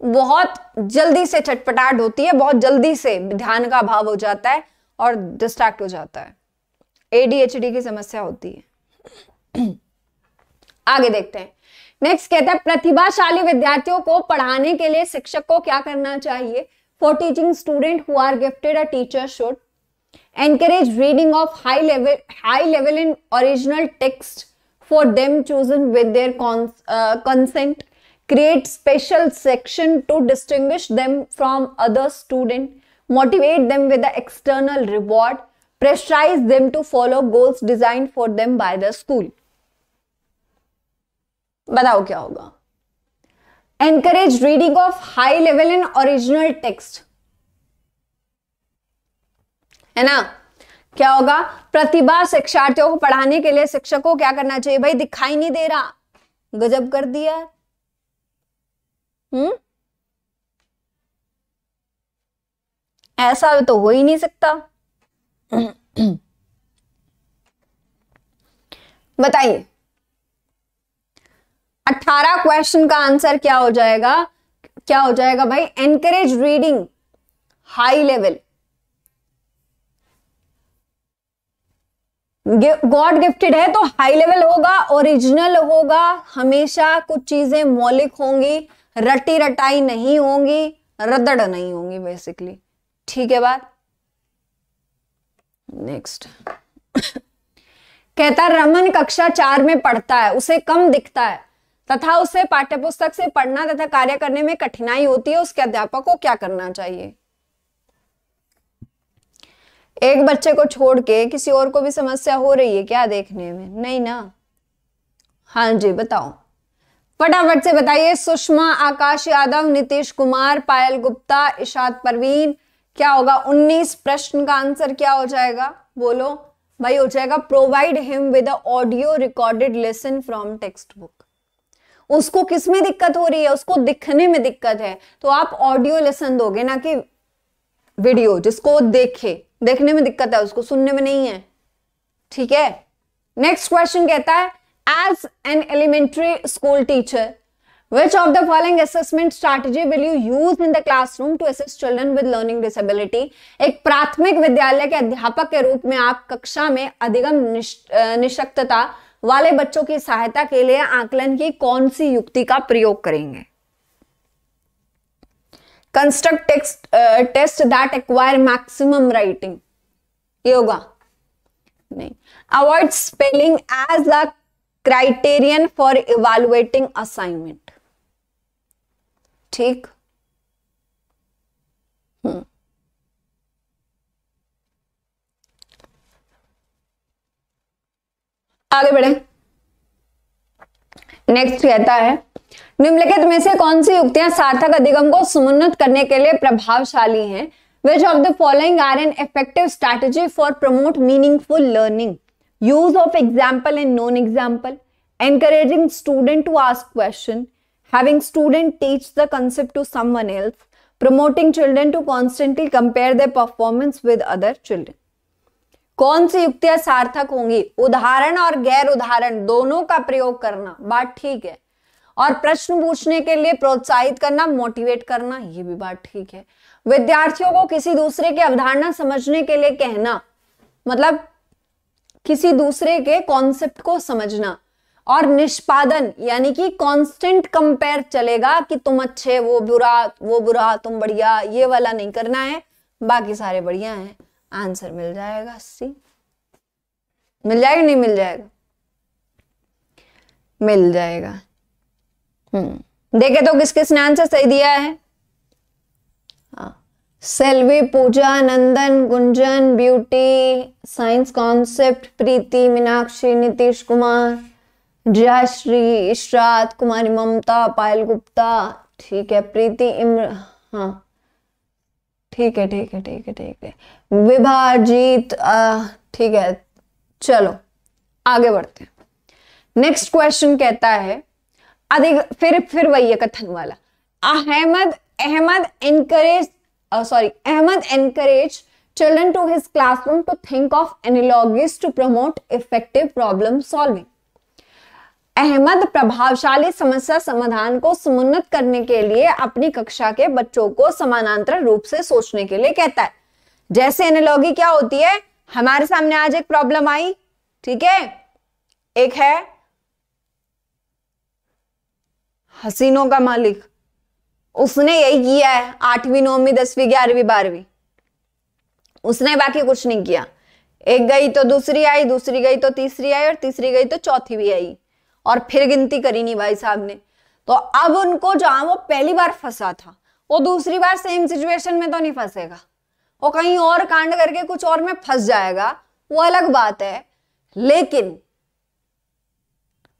बहुत जल्दी से चटपटाट होती है, बहुत जल्दी से ध्यान का अभाव हो जाता है और डिस्ट्रैक्ट हो जाता है। एडीएचडी की समस्या होती है। आगे देखते हैं। नेक्स्ट कहते हैं, प्रतिभाशाली विद्यार्थियों को पढ़ाने के लिए शिक्षक को क्या करना चाहिए? For teaching student who are gifted a teacher should encourage reading of high level high level in original text for them chosen with their consent create special section to distinguish them from other student motivate them with external reward pressurise them to follow goals design for them by the school बताओ क्या होगा? Encourage reading of high level in original text है ना? क्या होगा? प्रतिभा शिक्षार्थियों को पढ़ाने के लिए शिक्षक को क्या करना चाहिए? भाई, दिखाई नहीं दे रहा। गजब कर दिया। हम्म? ऐसा तो हो ही नहीं सकता। बताइए। अठारह क्वेश्चन का आंसर क्या हो जाएगा? क्या हो जाएगा भाई? Encourage reading high level god gifted है तो हाई लेवल होगा ओरिजिनल होगा, हमेशा कुछ चीज़ें मौलिक होंगी, रटी रटाई नहीं होंगी, रदड़ नहीं होंगी बेसिकली ठीक है बात? नेक्स्ट कहता रमन कक्षा चार में पढ़ता है, उसे कम दिखता है। तथा उसे पाठ्यपुस्तक से पढ़ना तथा कार्य करने में कठिनाई होती है, उसके अध्यापक को क्या करना चाहिए? एक बच्चे को छोड़ के किसी और को भी समस्या हो रही है क्या देखने में? नहीं ना? हाँ जी, बताओ। फटाफट से बताइए, सुषमा, आकाश यादव, नीतीश कुमार, पायल गुप्ता इशाद परवीन, क्या होगा? 19 प्रश्न का आंसर क्या हो जाएगा? बोलो। भाई, हो जाएगा provide him with audio recorded lesson from text book उसको किसमें दिक्कत हो रही है? उसको दिखने में दिक्कत है। तो आप ऑडियो लेसन दोगे ना कि वीडियो जिसको देखे देखने में दिक्कत है उसको सुनने में नहीं है। ठीक है? नेक्स्ट क्वेश्चन कहता है as an elementary school teacher Which of the following assessment strategy will you use in the classroom to assist children with learning disability? एक प्राथमिक विद्यालय के अध्यापक के रूप में आप कक्षा में अधिगम निश, निशक्तता वाले बच्चों की सहायता के लिए आकलन की कौन सी युक्ति का प्रयोग करेंगे? Construct text test that acquire maximum writing ये होगा। नहीं। Avoid spelling as a criterion for evaluating assignment ठीक? आगे बढ़े। नेक्स्ट कहता है, निम्नलिखित में से कौन सी युक्तियाँ सार्थक अधिगम को समुन्नत करने के लिए प्रभावशाली हैं? Which of the following are an effective strategy for promote meaningful learning use of example and non example encouraging student to ask question having student teach the concept to someone else promoting children to constantly compare the performance with other children कौन सी युक्तियाँ सार्थक होंगी? उदाहरण और गैर उदाहरण, दोनों का प्रयोग करना, बात ठीक है। और प्रश्न पूछने के लिए प्रोत्साहित करना मोटिवेट करना, ये भी बात ठीक है। विद्यार्थियों को किसी दूसरे की अवधारणा समझने के लिए कहना मतलब किसी दूसरे के कॉन्सेप्ट को समझना और निष्पादन, यानी कि कांस्टेंट कंपेयर चलेगा कि तुम अच्छे, वो बुरा वो बुरा, तुम बढ़िया, ये वाला नहीं करना है, बाकी सारे बढ़िया हैं। आंसर मिल जाएगा सी मिल जाएगा नहीं मिल जाएगा? मिल जाएगा। हम्म देखे तो किस किस ने आंसर सही दिया है? हाँ Selvi, Pooja, Nandan, Gunjan, Beauty, science, concept, Preeti, Meenakshi, Nitish Kumar, Jayshree, Ishrat, Kumari Mamta, Payal Gupta, ठीक है, प्रीति, इम्र हाँ ठीक है ठीक है ठीक है ठीक है। विभाजीत ठीक है, चलो, आगे बढ़ते हैं। नेक्स्ट क्वेश्चन कहता है, अधिक, फिर फिर वही है कथन वाला। Ahmed Ahmed encourage sorry Ahmed encourage children to his classroom to think of analogies to promote effective problem solving Ahmed प्रभावशाली समस्या समाधान को समुन्नत करने के लिए अपनी कक्षा के बच्चों को समानांतर रूप से सोचने के लिए कहता है। जैसे एनालॉगी क्या होती है? हमारे सामने आज एक प्रॉब्लम आई, ठीक है? एक है हसीनों का मालिक। उसने यही किया है, आठवीं, नौवीं, दसवीं, ग्यारहवीं, बारहवीं। उसने बाकी कुछ नहीं किया। एक गई तो दूसरी आई, दूसरी गई तो तीसरी आई और तीसरी गई तो चौथी भी आई। और फिर गिनती करी नहीं भाई साहब ने। तो अब उनको जहाँ वो पहली बार फंसा था, वो दूसरी बार सेम सिचुएशन में तो नहीं फंसेगा। वो कहीं और कांड करके कुछ और में फंस जाएगा, वो अलग बात है। लेकिन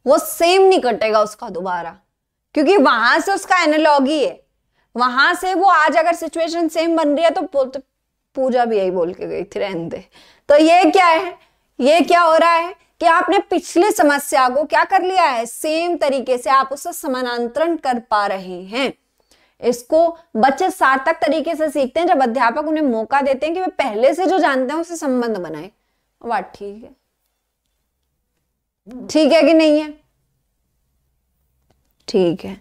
वो सेम नहीं कटेगा उसका दोबारा, क्योंकि वहाँ से उसका एनालॉगी है। वहाँ से वो आज अगर सिचुएशन सेम बन रही है तो पूजा भी यही बोल के गई थी रहने दे। तो ये क्या है? ये क्या हो रहा है? कि आपने पिछली समस्या को क्या कर लिया है? सेम तरीके से आप उससे समानांतरण कर पा रहे हैं। इसको बच्चे सार्थक तरीके से सीखते हैं, जब अध्यापक उन्हें मौका देते हैं कि वे पहले से जो जानते हैं उससे संबंध बनाए। बात ठीक है। ठीक है कि नहीं है? ठीक है।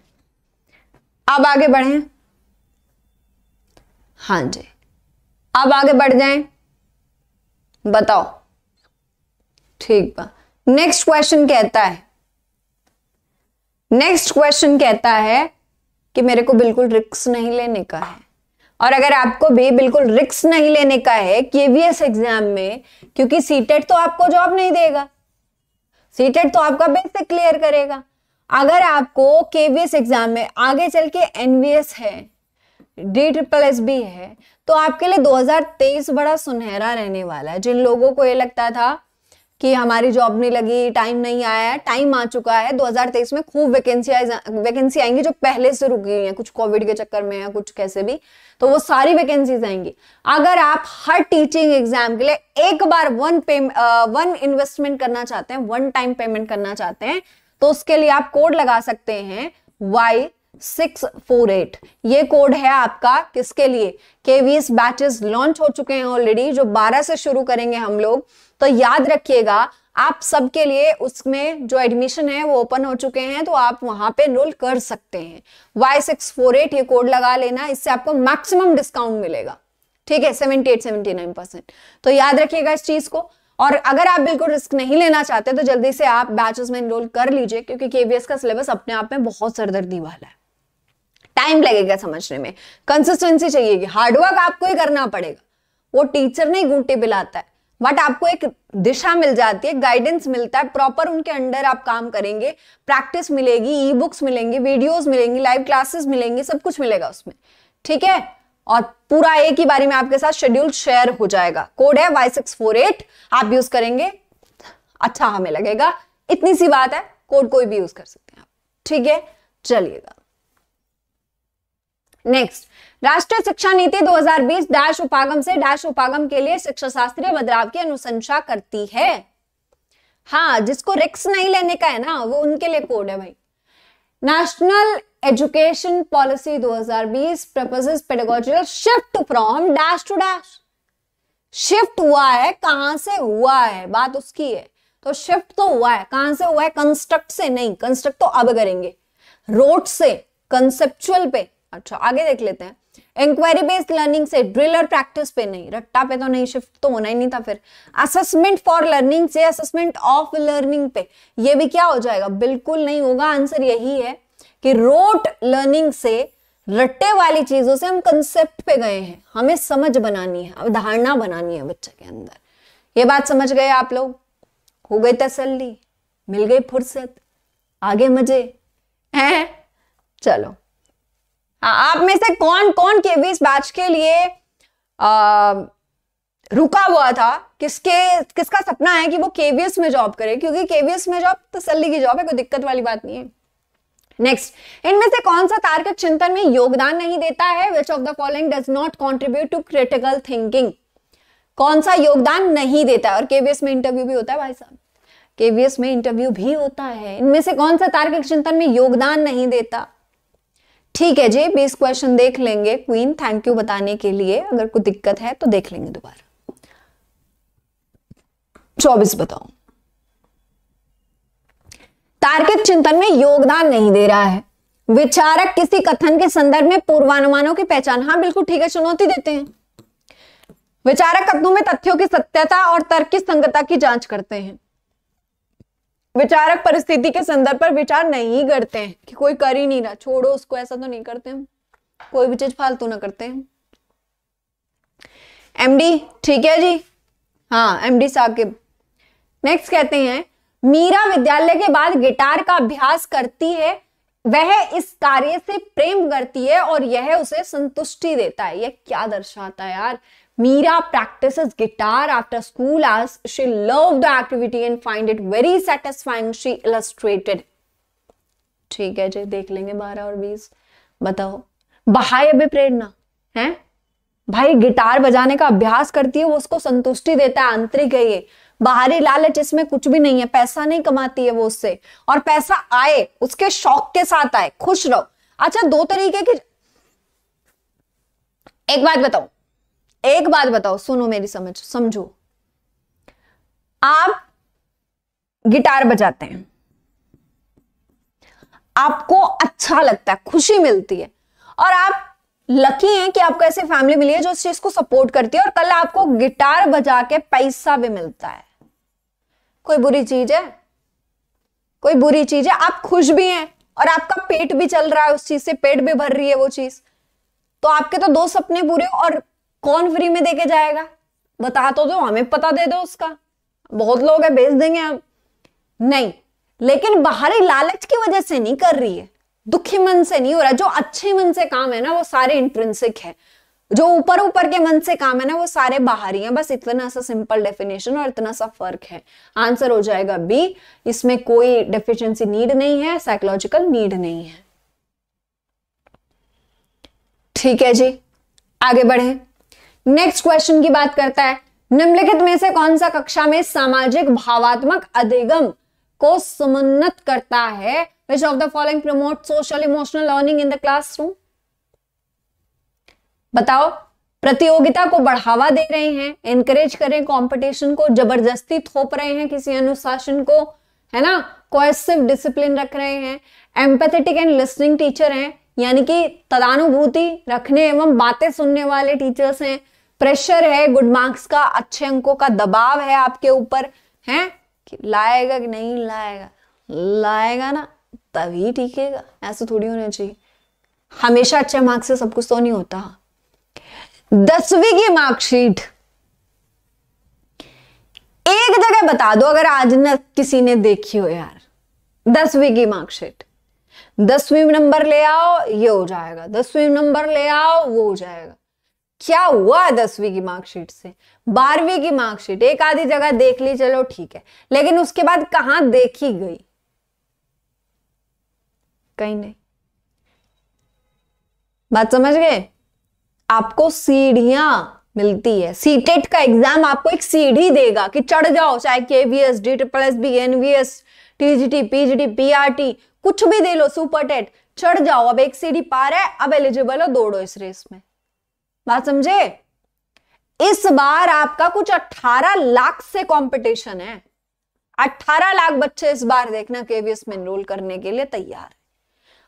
अब आगे बढ़े। हाँ जी। अब आगे बढ़ जाएँ। बताओ। ठीक बा। नेक्स्ट क्वेश्चन कहता है। नेक्स्ट क्वेश्चन कहता है कि मेरे को बिल्कुल रिक्स नहीं लेने का है। और अगर आपको भी बिल्कुल रिक्स नहीं लेने का है केवीएस एग्ज़ाम में, क्योंकि सीटेट तो आपको जॉब नहीं देगा। सीटेट तो आपका बेसिक क्लियर करेगा। अगर आपको केवीएस एग्ज़ाम में आगे चल के एनवीएस है डी ट्रिपल एस बी है तो आपके लिए 2023 बड़ा सुनहरा रहने वाला है। जिन लोगों को ये लगता था कि हमारी जॉब नहीं लगी टाइम नहीं आया है टाइम आ चुका है। 2023 में खूब वैकेंसी वैकेंसी आएँगी जो पहले से रुकी गई हैं, कुछ कोविड के चक्कर में या कुछ कैसे भी तो वो सारी वैकेंसीज आएँगी। अगर आप हर टीचिंग एग्ज़ाम के लिए एक बार वन पे वन इन्वेस्टमेंट करना चाहते हैं वन टाइम पेमेंट करना चाहते हैं तो उसके लिए आप कोड लगा सकते हैं वाई सिक्स फोर एट ये कोड है आपका किसके लिए? केवीएस बैचेस लॉन्च हो चुके हैं ऑलरेडी जो 12 से शुरू करेंगे हम लोग। तो याद रखिएगा, आप सबके लिए उसमें जो एडमिशन है वो ओपन हो चुके हैं तो आप वहाँ पे एनरोल कर सकते हैं। वाई सिक्स फोर एट ये कोड लगा लेना, इससे आपको मैक्सिमम डिस्काउंट मिलेगा। ठीक है seventy eight seventy nine percent तो याद रखिएगा इस चीज़ को। और अगर आप बिल्कुल रिस्क नहीं लेना चाहते तो जल्दी से आप बैचेस में एनरोल कर लीजिए, क्योंकि केवीएस का सिलेबस अपने आप में बहुत सरदर्दी वाला है। टाइम लगेगा समझने में। कंसिस्टेंसी चाहिएगी हार्डवर्क आपको ही करना पड़ेगा। वो टीचर नहीं घूटे बिलाता है। बट आपको एक दिशा मिल जाती है गाइडेंस मिलता है प्रॉपर उनके अंडर आप काम करेंगे प्रैक्टिस मिलेगी ई बुक्स मिलेंगी वीडियोस मिलेंगी लाइव क्लासेस मिलेंगी, सब कुछ मिलेगा उसमें। ठीक है? और पूरा एक ही बारी में आपके साथ शेड्यूल शेयर हो जाएगा। कोड है वाई सिक्स फोर एट आप यूज़ करेंगे। अच्छा हमें लगेगा, इतनी सी बात है कोड कोई भी यूज़ कर सकते हैं आप। ठीक है? चलिएगा। नेक्स्ट राष्ट्रीय शिक्षा नीति 2020 डैश उपागम से डैश उपागम के लिए शिक्षा शास्त्रीय बदलाव की अनुशंसा करती है। हाँ जिसको रिक्स नहीं लेने का है ना, वो उनके लिए कोड है भाई। National education policy 2020 proposes pedagogical shift from dash to dash. Shift हुआ है, कहाँ से हुआ है, बात उसकी है। तो शिफ्ट तो हुआ है, कहाँ से हुआ है? कंस्ट्रक्ट से नहीं, कंस्ट्रक्ट तो अब करेंगे। रोड से, कंसेप्चुअल पे। अच्छा आगे देख लेते हैं। इंक्वायरी बेस्ड लर्निंग से ड्रिलर प्रैक्टिस पे नहीं, रट्टा पे तो नहीं शिफ्ट तो होना ही नहीं था फिर। असेसमेंट फॉर लर्निंग से असेसमेंट ऑफ़ लर्निंग पे। ये भी क्या हो जाएगा? बिल्कुल नहीं होगा। आंसर यही है कि रोट लर्निंग से रट्टे वाली चीज़ों से हम कंसेप्ट पे गए हैं। हमें समझ बनानी है, अवधारणा बनानी है बच्चे के अंदर। ये बात समझ गए आप लोग? हो गई तसल्ली, मिल गई फुर्सत, आगे मज़े, हैं? चलो। आप में से कौन कौन केवीएस बैच के लिए आ, रुका हुआ था? किसके किसका सपना है कि वो केवीएस में जॉब करे? क्योंकि केवीएस में जॉब तसल्ली की जॉब है कोई दिक्कत वाली बात नहीं है। नेक्स्ट इनमें से कौन सा तार्किक चिंतन में योगदान नहीं देता है? Which of the following does not contribute to critical thinking कौन सा योगदान नहीं देता है? और केवीएस में इंटरव्यू भी होता है भाई साहब। केवीएस में इंटरव्यू भी होता है। इनमें से कौन सा तार्किक चिंतन में योगदान नहीं देता? ठीक है जी, बीस क्वेश्चन देख लेंगे क्वीन थैंक यू बताने के लिए। अगर कोई दिक्कत है तो देख लेंगे दोबारा। चौबीस बताओ। तार्किक चिंतन में योगदान नहीं दे रहा है। विचारक किसी कथन के संदर्भ में पूर्वानुमानों की पहचान। हाँ बिल्कुल ठीक है, चुनौती देते हैं। विचारक कथनों में तथ्यों की सत्यता और तर्क की संगता की जाँच करते हैं। विचारक परिस्थिति के संदर्भ पर विचार नहीं करते हैं कि कोई कर ही नहीं रहा। छोड़ो उसको, ऐसा तो नहीं करते हम। कोई भी चीज़ फालतू ना करते हैं एमडी ठीक है जी? हाँ एमडी साकिब। नेक्स्ट कहते हैं, मीरा विद्यालय के बाद गिटार का अभ्यास करती है, वह इस कार्य से प्रेम करती है और यह उसे संतुष्टि देता है। यह क्या दर्शाता है यार? Meera practices guitar after school as she loved the activity and find it very satisfying. She illustrated. ठीक है जी देख लेंगे बारह और बीस। बताओ। बाह्य अभिप्रेरणा है? भाई गिटार बजाने का अभ्यास करती है, वो उसको संतुष्टि देता है, आंतरिक है ये। बाहरी लालच इसमें कुछ भी नहीं है, पैसा नहीं कमाती है वो उससे। और पैसा आए, उसके शौक के साथ आए, खुश रहो। अच्छा दो तरीके की एक बात बताओ एक बात बताओ, सुनो मेरी समझ, समझो। आप गिटार बजाते हैं। आपको अच्छा लगता है, खुशी मिलती है। और आप लकी हैं कि आपको ऐसे फैमिली मिली है जो इस चीज़ को सपोर्ट करती है और कल आपको गिटार बजा के पैसा भी मिलता है। कोई बुरी चीज़ है? कोई बुरी चीज़ है? आप खुश भी हैं और आपका पेट भी चल रहा है उस चीज़ से, पेट भी भर रही है वो चीज़। तो आपके तो दो सपने पूरे और कौन फ्री में देके जाएगा? बता तो दो, हमें पता दे दो उसका। बहुत लोग है, भेज देंगे हम नहीं, लेकिन बाहरी लालच की वजह से नहीं कर रही है। दुखी मन से नहीं हो रहा। जो अच्छे मन से काम है ना, वो सारे इंट्रेंसिक है। जो ऊपर ऊपर के मन से काम है ना, वो सारे बाहरी हैं। बस इतना सा सिंपल डेफिनेशन और इतना सा फ़र्क है। आंसर हो जाएगा बी इसमें कोई डेफिशिएंसी नीड नहीं है साइकोलॉजिकल नीड नहीं है। ठीक है जी, आगे बढ़े। नेक्स्ट क्वेश्चन की बात करता है। निम्नलिखित में से कौन सा कक्षा में सामाजिक भावात्मक अधिगम को समुन्नत करता है? Which of the following promote social emotional learning in the classroom बताओ। प्रतियोगिता को बढ़ावा दे रहे हैं एनकरेज करें कंपटीशन को, ज़बरदस्ती थोप रहे हैं, किसी अनुशासन को, है ना? कोएसिव डिसिप्लिन रख रहे हैं। एम्पैथेटिक एंड लिस्निंग टीचर हैं, यानी कि तदानुभूति रखने एवं बातें सुनने वाले टीचर्स हैं। प्रेशर है, गुड मार्क्स का, अच्छे अंकों का दबाव है आपके ऊपर, है? कि लाएगा कि नहीं लाएगा? लाएगा ना, तभी टीकेगा, ऐसा थोड़ी होना चाहिए। हमेशा अच्छे मार्क्स से सब कुछ तो नहीं होता। दसवीं की मार्कशीट। एक जगह बता दो, अगर आज न किसी ने देखी हो यार। दसवीं की मार्कशीट। दसवीं नंबर ले आओ, ये हो जाएगा। दसवीं नंबर ले आओ, वो हो जाएगा। क्या हुआ दसवीं की मार्कशीट से? बारहवीं की मार्कशीट, एक आधी जगह देख ली, चलो ठीक है। लेकिन उसके बाद कहाँ देखी गई? कहीं नहीं। बात समझ गए? आपको सीढ़ियाँ मिलती है। सीटेट का एग्ज़ाम आपको एक सीढ़ी देगा कि चढ़ जाओ, चाहे K V S D triple S B N V S TGT PGT PRT कुछ भी दे लो सुपर टेट चढ़ जाओ। अब एक सीढ़ी पार है, अब एलिजिबल हो, दौड़ो इस रेस में। बात समझे? इस बार आपका कुछ 18 लाख से कंपटीशन है। 18 लाख बच्चे इस बार देखना केवीएस में एनरोल करने के लिए तैयार है।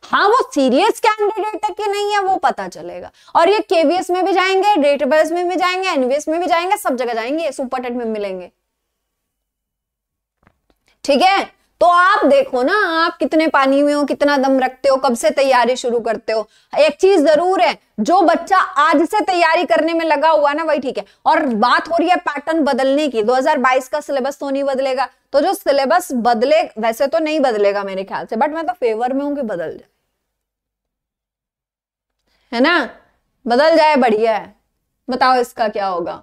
हाँ वो सीरियस कैंडिडेट है कि नहीं है, वो पता चलेगा। और ये केवीएस में भी जाएँगे डेटाबेस में भी जाएँगे एनवीएस में भी जाएँगे, सब जगह जाएँगे सुपर टेट में मिलेंगे। ठीक है? तो आप देखो ना, आप कितने पानी में हो, कितना दम रखते हो, कब से तैयारी शुरू करते हो। एक चीज़ ज़रूर है, जो बच्चा आज से तैयारी करने में लगा हुआ ना, वही ठीक है। और बात हो रही है पैटर्न बदलने की 2022 का सिलेबस तो नहीं बदलेगा। तो जो सिलेबस बदले, वैसे तो नहीं बदलेगा मेरे ख्याल से बट मैं तो फेवर में हूँ कि बदल जाए। है ना? बदल जाए, बढ़िया है। बताओ इसका क्या होगा?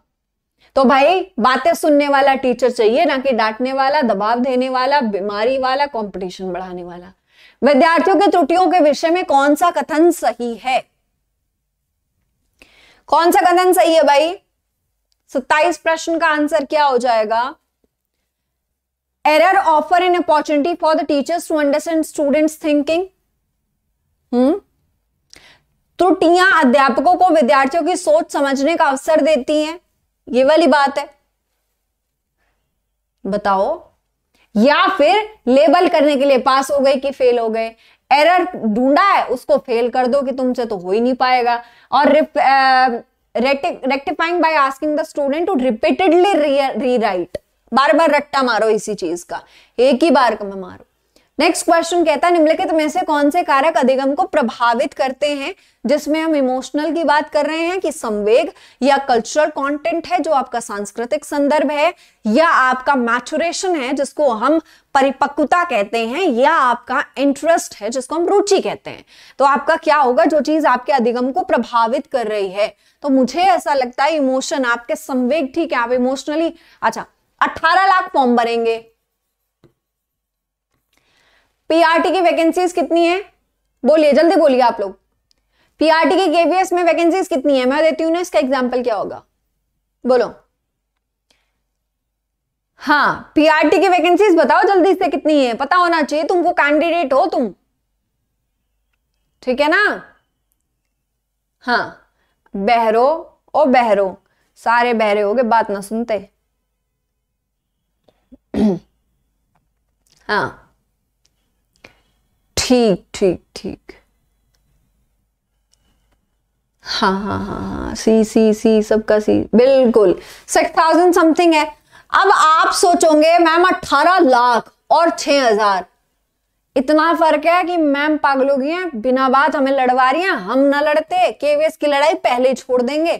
तो भाई, बातें सुनने वाला टीचर चाहिए ना कि डांटने वाला, दबाव देने वाला, बीमारी वाला कंपटीशन बढ़ाने वाला। विद्यार्थियों की त्रुटियों के विषय में कौन सा कथन सही है? कौन सा कथन सही है भाई? सत्ताईस प्रश्न का आंसर क्या हो जाएगा? Error offer an opportunity for the teachers to understand students thinking hmm? त्रुटियाँ अध्यापकों को विद्यार्थियों की सोच समझने का अवसर देती हैं। ये वाली बात है। बताओ। या फिर लेबल करने के लिए पास हो गए कि फेल हो गए। एरर ढूंढा है, उसको फेल कर दो कि तुमसे तो हो ही नहीं पाएगा। और rectifying by asking the student to repeatedly rewrite बार बार रट्टा मारो इसी चीज़ का। एक ही बार का मैं मारो। नेक्स्ट क्वेश्चन कहता है, निम्नलिखित में से कौन से कारक अधिगम को प्रभावित करते हैं? जिसमें हम इमोशनल की बात कर रहे हैं कि संवेग या कल्चरल कंटेंट है जो आपका सांस्कृतिक संदर्भ है, या आपका मैचुरेशन है, जिसको हम परिपक्वता कहते हैं, या आपका इंटरेस्ट है, जिसको हम रुचि कहते हैं। तो आपका क्या होगा, जो चीज़ आपके अधिगम को प्रभावित कर रही है। तो मुझे ऐसा लगता है इमोशन आपके संवेग, ठीक है, आप इमोशनली अच्छा अट्ठारह लाख फॉर्म भरेंगे। पीआरटी की वैकेंसीज कितनी है? बोलिए, जल्दी बोलिए आप लोग। पीआरटी की केवीएस में वैकेंसीज कितनी है? मैं देती हूँ ना, इसका एग्ज़ाम्पल क्या होगा? बोलो। हाँ पीआरटी की वैकेंसीज बताओ जल्दी से कितनी है। पता होना चाहिए तुमको कैंडिडेट हो तुम। ठीक है ना? हाँ बहरो, ओ बहरो, सारे बहरे हो गए, बात ना सुनते। हाँ। ठीक ठीक ठीक। हाँ हाँ हाँ हाँ सी सी सी, सबका सी, बिल्कुल। सिक्स थाउज़ेंड समथिंग है। अब आप सोचोगे, मैम अट्ठारह लाख और छह हज़ार। इतना फ़र्क है कि मैम पागल गई हैं, बिना बात हमें लड़वा रही हैं, हम ना लड़ते केवीएस की लड़ाई पहले छोड़ देंगे।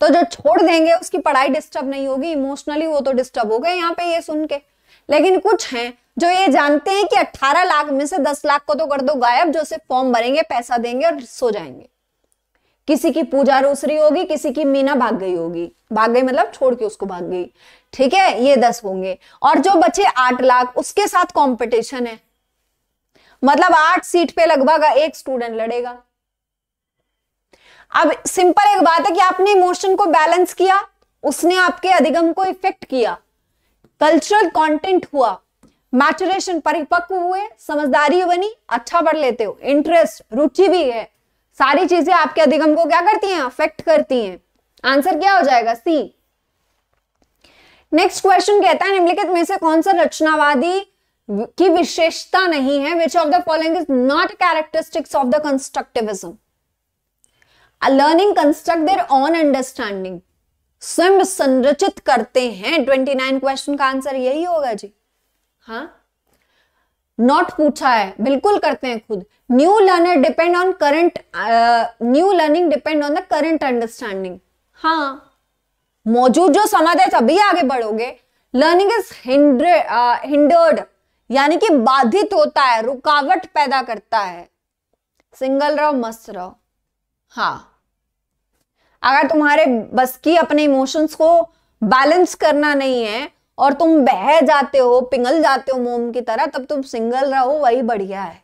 तो जो छोड़ देंगे, उसकी पढ़ाई डिस्टर्ब नहीं होगी इमोशनली वो तो डिस्टर्ब हो गए यहाँ पे ये सुन के। लेकिन कुछ हैं जो ये जानते हैं कि 18 लाख में से 10 लाख को तो कर दो गायब, जो सिर्फ़ फॉर्म भरेंगे, पैसा देंगे और सो जाएँगे। किसी की पूजा रोसरी होगी, किसी की मीना भाग गई होगी। भाग गई मतलब छोड़ के उसको भाग गई। ठीक है, ये दस होंगे। और जो बचे आठ लाख, उसके साथ कंपटीशन है। मतलब आठ सीट पे लगभग एक स्टूडेंट लड़ेगा। अब सिंपल एक बात है कि आपने इमोशन को बैलेंस किया, उसने आपके अधिगम को इफ़ेक्ट किया। कल्चरल कंटेंट हुआ। मैचुरेशन परिपक्व हुए, समझदारी बनी अच्छा पढ़ लेते हो इंटरेस्ट रुचि भी है। सारी चीज़ें आपके अधिगम को क्या करती हैं? अफेक्ट करती हैं। आंसर क्या हो जाएगा? सी नेक्स्ट क्वेश्चन कहता है, निम्नलिखित में से कौन सा रचनावादी की विशेषता नहीं है? Which of the following is not characteristics of the constructivism learning construct their on understanding स्वयं संरचित करते हैं। 29 क्वेश्चन का आंसर यही होगा जी। हाँ? नॉट पूछा है बिल्कुल करते हैं खुद। New learner depend on current new learning depend on the current understanding हाँ। मौजूद जो समझ है तभी आगे बढ़ोगे। लर्निंग इज़ हिंडर्ड यानी कि बाधित होता है रुकावट पैदा करता है। सिंगल रहो मस्त रहो। हाँ। अगर तुम्हारे बस की अपने इमोशंस को बैलेंस करना नहीं है और तुम बह जाते हो, पिघल जाते हो मोम की तरह, तब तुम सिंगल रहो, वही बढ़िया है।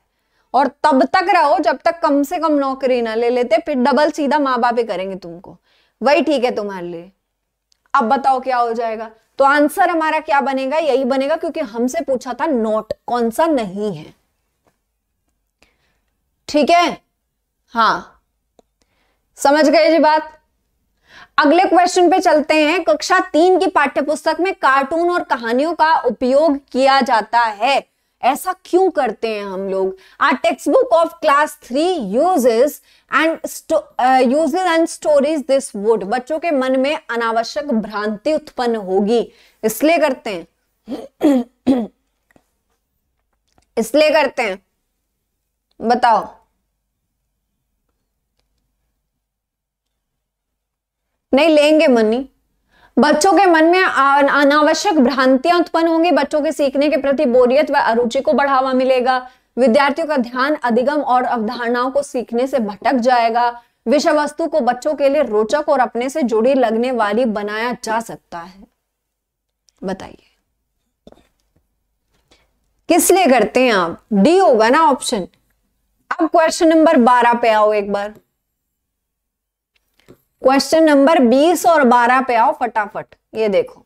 और तब तक रहो, जब तक कम से कम नौकरी ना ले लेते, फिर डबल सीधा माँ बाप ही करेंगे तुमको। वही ठीक है तुम्हारे लिए। अब बताओ क्या हो जाएगा। तो आंसर हमारा क्या बनेगा? यही बनेगा, क्योंकि हमसे पूछा था नोट कौन सा नहीं है। ठीक है? हाँ। समझ गए जी बात? अगले क्वेश्चन पे चलते हैं। कक्षा तीन की पाठ्यपुस्तक में कार्टून और कहानियों का उपयोग किया जाता है। ऐसा क्यों करते हैं हम लोग? Our text book of class three uses and uses and stories this would बच्चों के मन में अनावश्यक भ्रांति उत्पन्न होगी। इसलिए करते हैं। इसलिए करते हैं। बताओ। नहीं, लेंगे मनी बच्चों के मन में अनावश्यक भ्रांतियाँ उत्पन्न होंगी। बच्चों के सीखने के प्रति बोरियत व अरुचि को बढ़ावा मिलेगा। विद्यार्थियों का ध्यान अधिगम और अवधारणाओं को सीखने से भटक जाएगा। विषय वस्तु को बच्चों के लिए रोचक और अपने से जुड़ी लगने वाली बनाया जा सकता है। बताइए। किस लिए करते हैं आप? डी होगा ना ऑप्शन अब क्वेश्चन नंबर बारह पे आओ एक बार। क्वेश्चन नंबर 20 और 12 पे आओ फटाफट। ये देखो।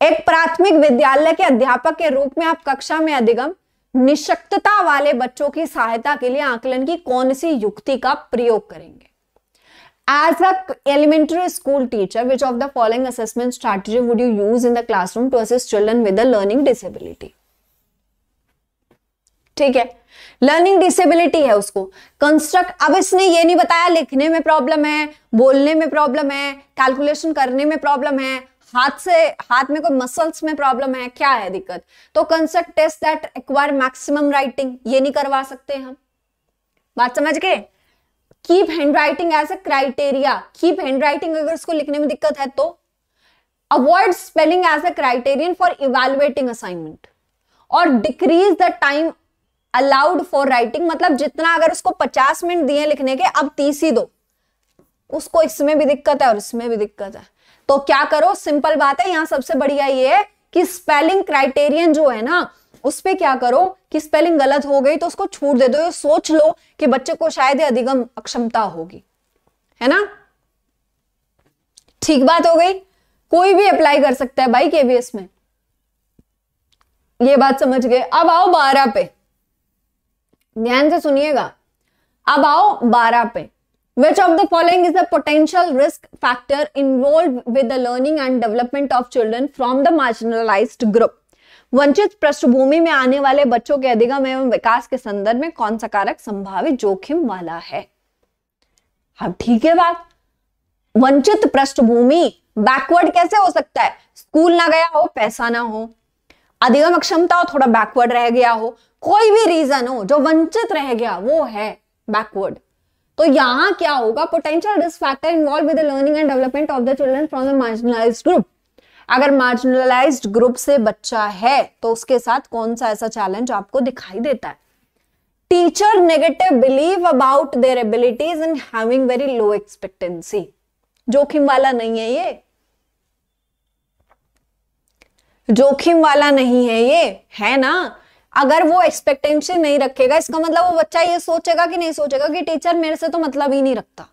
एक प्राथमिक विद्यालय के अध्यापक के रूप में आप कक्षा में अधिगम, निशक्तता वाले बच्चों की सहायता के लिए आकलन की कौन सी युक्ति का प्रयोग करेंगे? As a elementary school teacher which of the following assessment strategy would you use in the classroom to assist children with learning disability ठीक है? लर्निंग डिसेबिलिटी है उसको। कंस्ट्रक्ट अब इसने ये नहीं बताया, लिखने में प्रॉब्लम है, बोलने में प्रॉब्लम है कैलकुलेशन करने में प्रॉब्लम है, हाथ से, हाथ में कोई मसल्स में प्रॉब्लम है, क्या है दिक्कत? तो construct test that acquire maximum writing ये नहीं करवा सकते हम। बात समझ गए? Keep handwriting as a criteria keep handwriting अगर उसको लिखने में दिक्कत है तो। Avoid spelling as a criterion for evaluating assignment और decrease the time allowed for writing मतलब जितना अगर उसको पचास मिनट दिए लिखने के, अब तीस ही दो। उसको इसमें भी दिक्कत है और इसमें भी दिक्कत है। तो क्या करो? सिंपल बात है। यहाँ सबसे बढ़िया ये है कि स्पेलिंग क्राइटेरियन जो है ना, उस पर क्या करो कि स्पेलिंग गलत हो गई तो उसको छूट दे दो। ये सोच लो कि बच्चे को शायद अधिगम अक्षमता होगी। है ना? ठीक बात हो गई? कोई भी अप्लाई कर सकता है भाई केवीएस में। ये बात समझ गए। अब आओ बारह पे। ध्यान से सुनिएगा। अब आओ बारह पे। Which of the following is the potential risk factor involve with learning and development of children from the marginalise group वंचित पृष्ठभूमि में आने वाले बच्चों के अधिगम एवं विकास के संदर्भ में कौन सा कारक संभावित जोखिम वाला है? अब ठीक है बात। वंचित पृष्ठभूमि बैकवर्ड कैसे हो सकता है? स्कूल ना गया हो, पैसा ना हो। अधिगम अक्षमता हो, थोड़ा बैकवर्ड रह गया हो। कोई भी रीजन हो, जो वंचित रह गया, वो है बैकवर्ड तो यहाँ क्या होगा? Potential risk factor involve with learning and development of the children from the marginalised group अगर मार्जिनलाइज्ड ग्रुप से बच्चा है तो उसके साथ कौन सा ऐसा चैलेंज आपको दिखाई देता है? Teacher negative believe about their abilities and having very low expectancy जोखिम वाला नहीं है ये। जोखिम वाला नहीं है ये, है ना? अगर वो एक्सपेक्टेशन नहीं रखेगा, इसका मतलब वो बच्चा ये सोचेगा कि नहीं सोचेगा कि टीचर मेरे से तो मतलब ही नहीं रखता।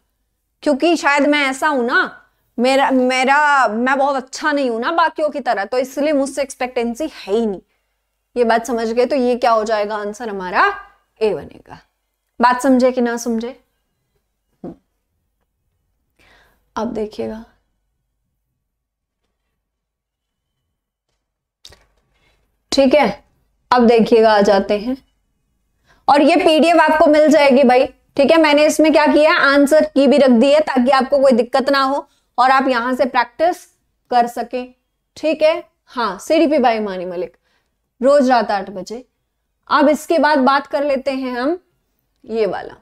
क्योंकि शायद मैं ऐसा हूँ ना, मेरा मेरा, मैं बहुत अच्छा नहीं हूँ ना बाकियों की तरह तो इसलिए मुझसे एक्सपेक्टेंसी है ही नहीं। ये बात समझ गए तो ये क्या हो जाएगा आंसर हमारा? ए बनेगा। बात समझे कि ना समझे? हम्म। अब देखिएगा। ठीक है? अब देखिएगा, आ जाते हैं। और ये पीडीएफ आपको मिल जाएगी भाई। ठीक है, मैंने इसमें क्या किया आंसर की भी रख दी है ताकि आपको कोई दिक्कत ना हो और आप यहाँ से प्रैक्टिस कर सके। ठीक है? हाँ सीडीपी भाई मानी मलिक रोज रात आठ बजे। अब इसके बाद बात कर लेते हैं हम ये वाला।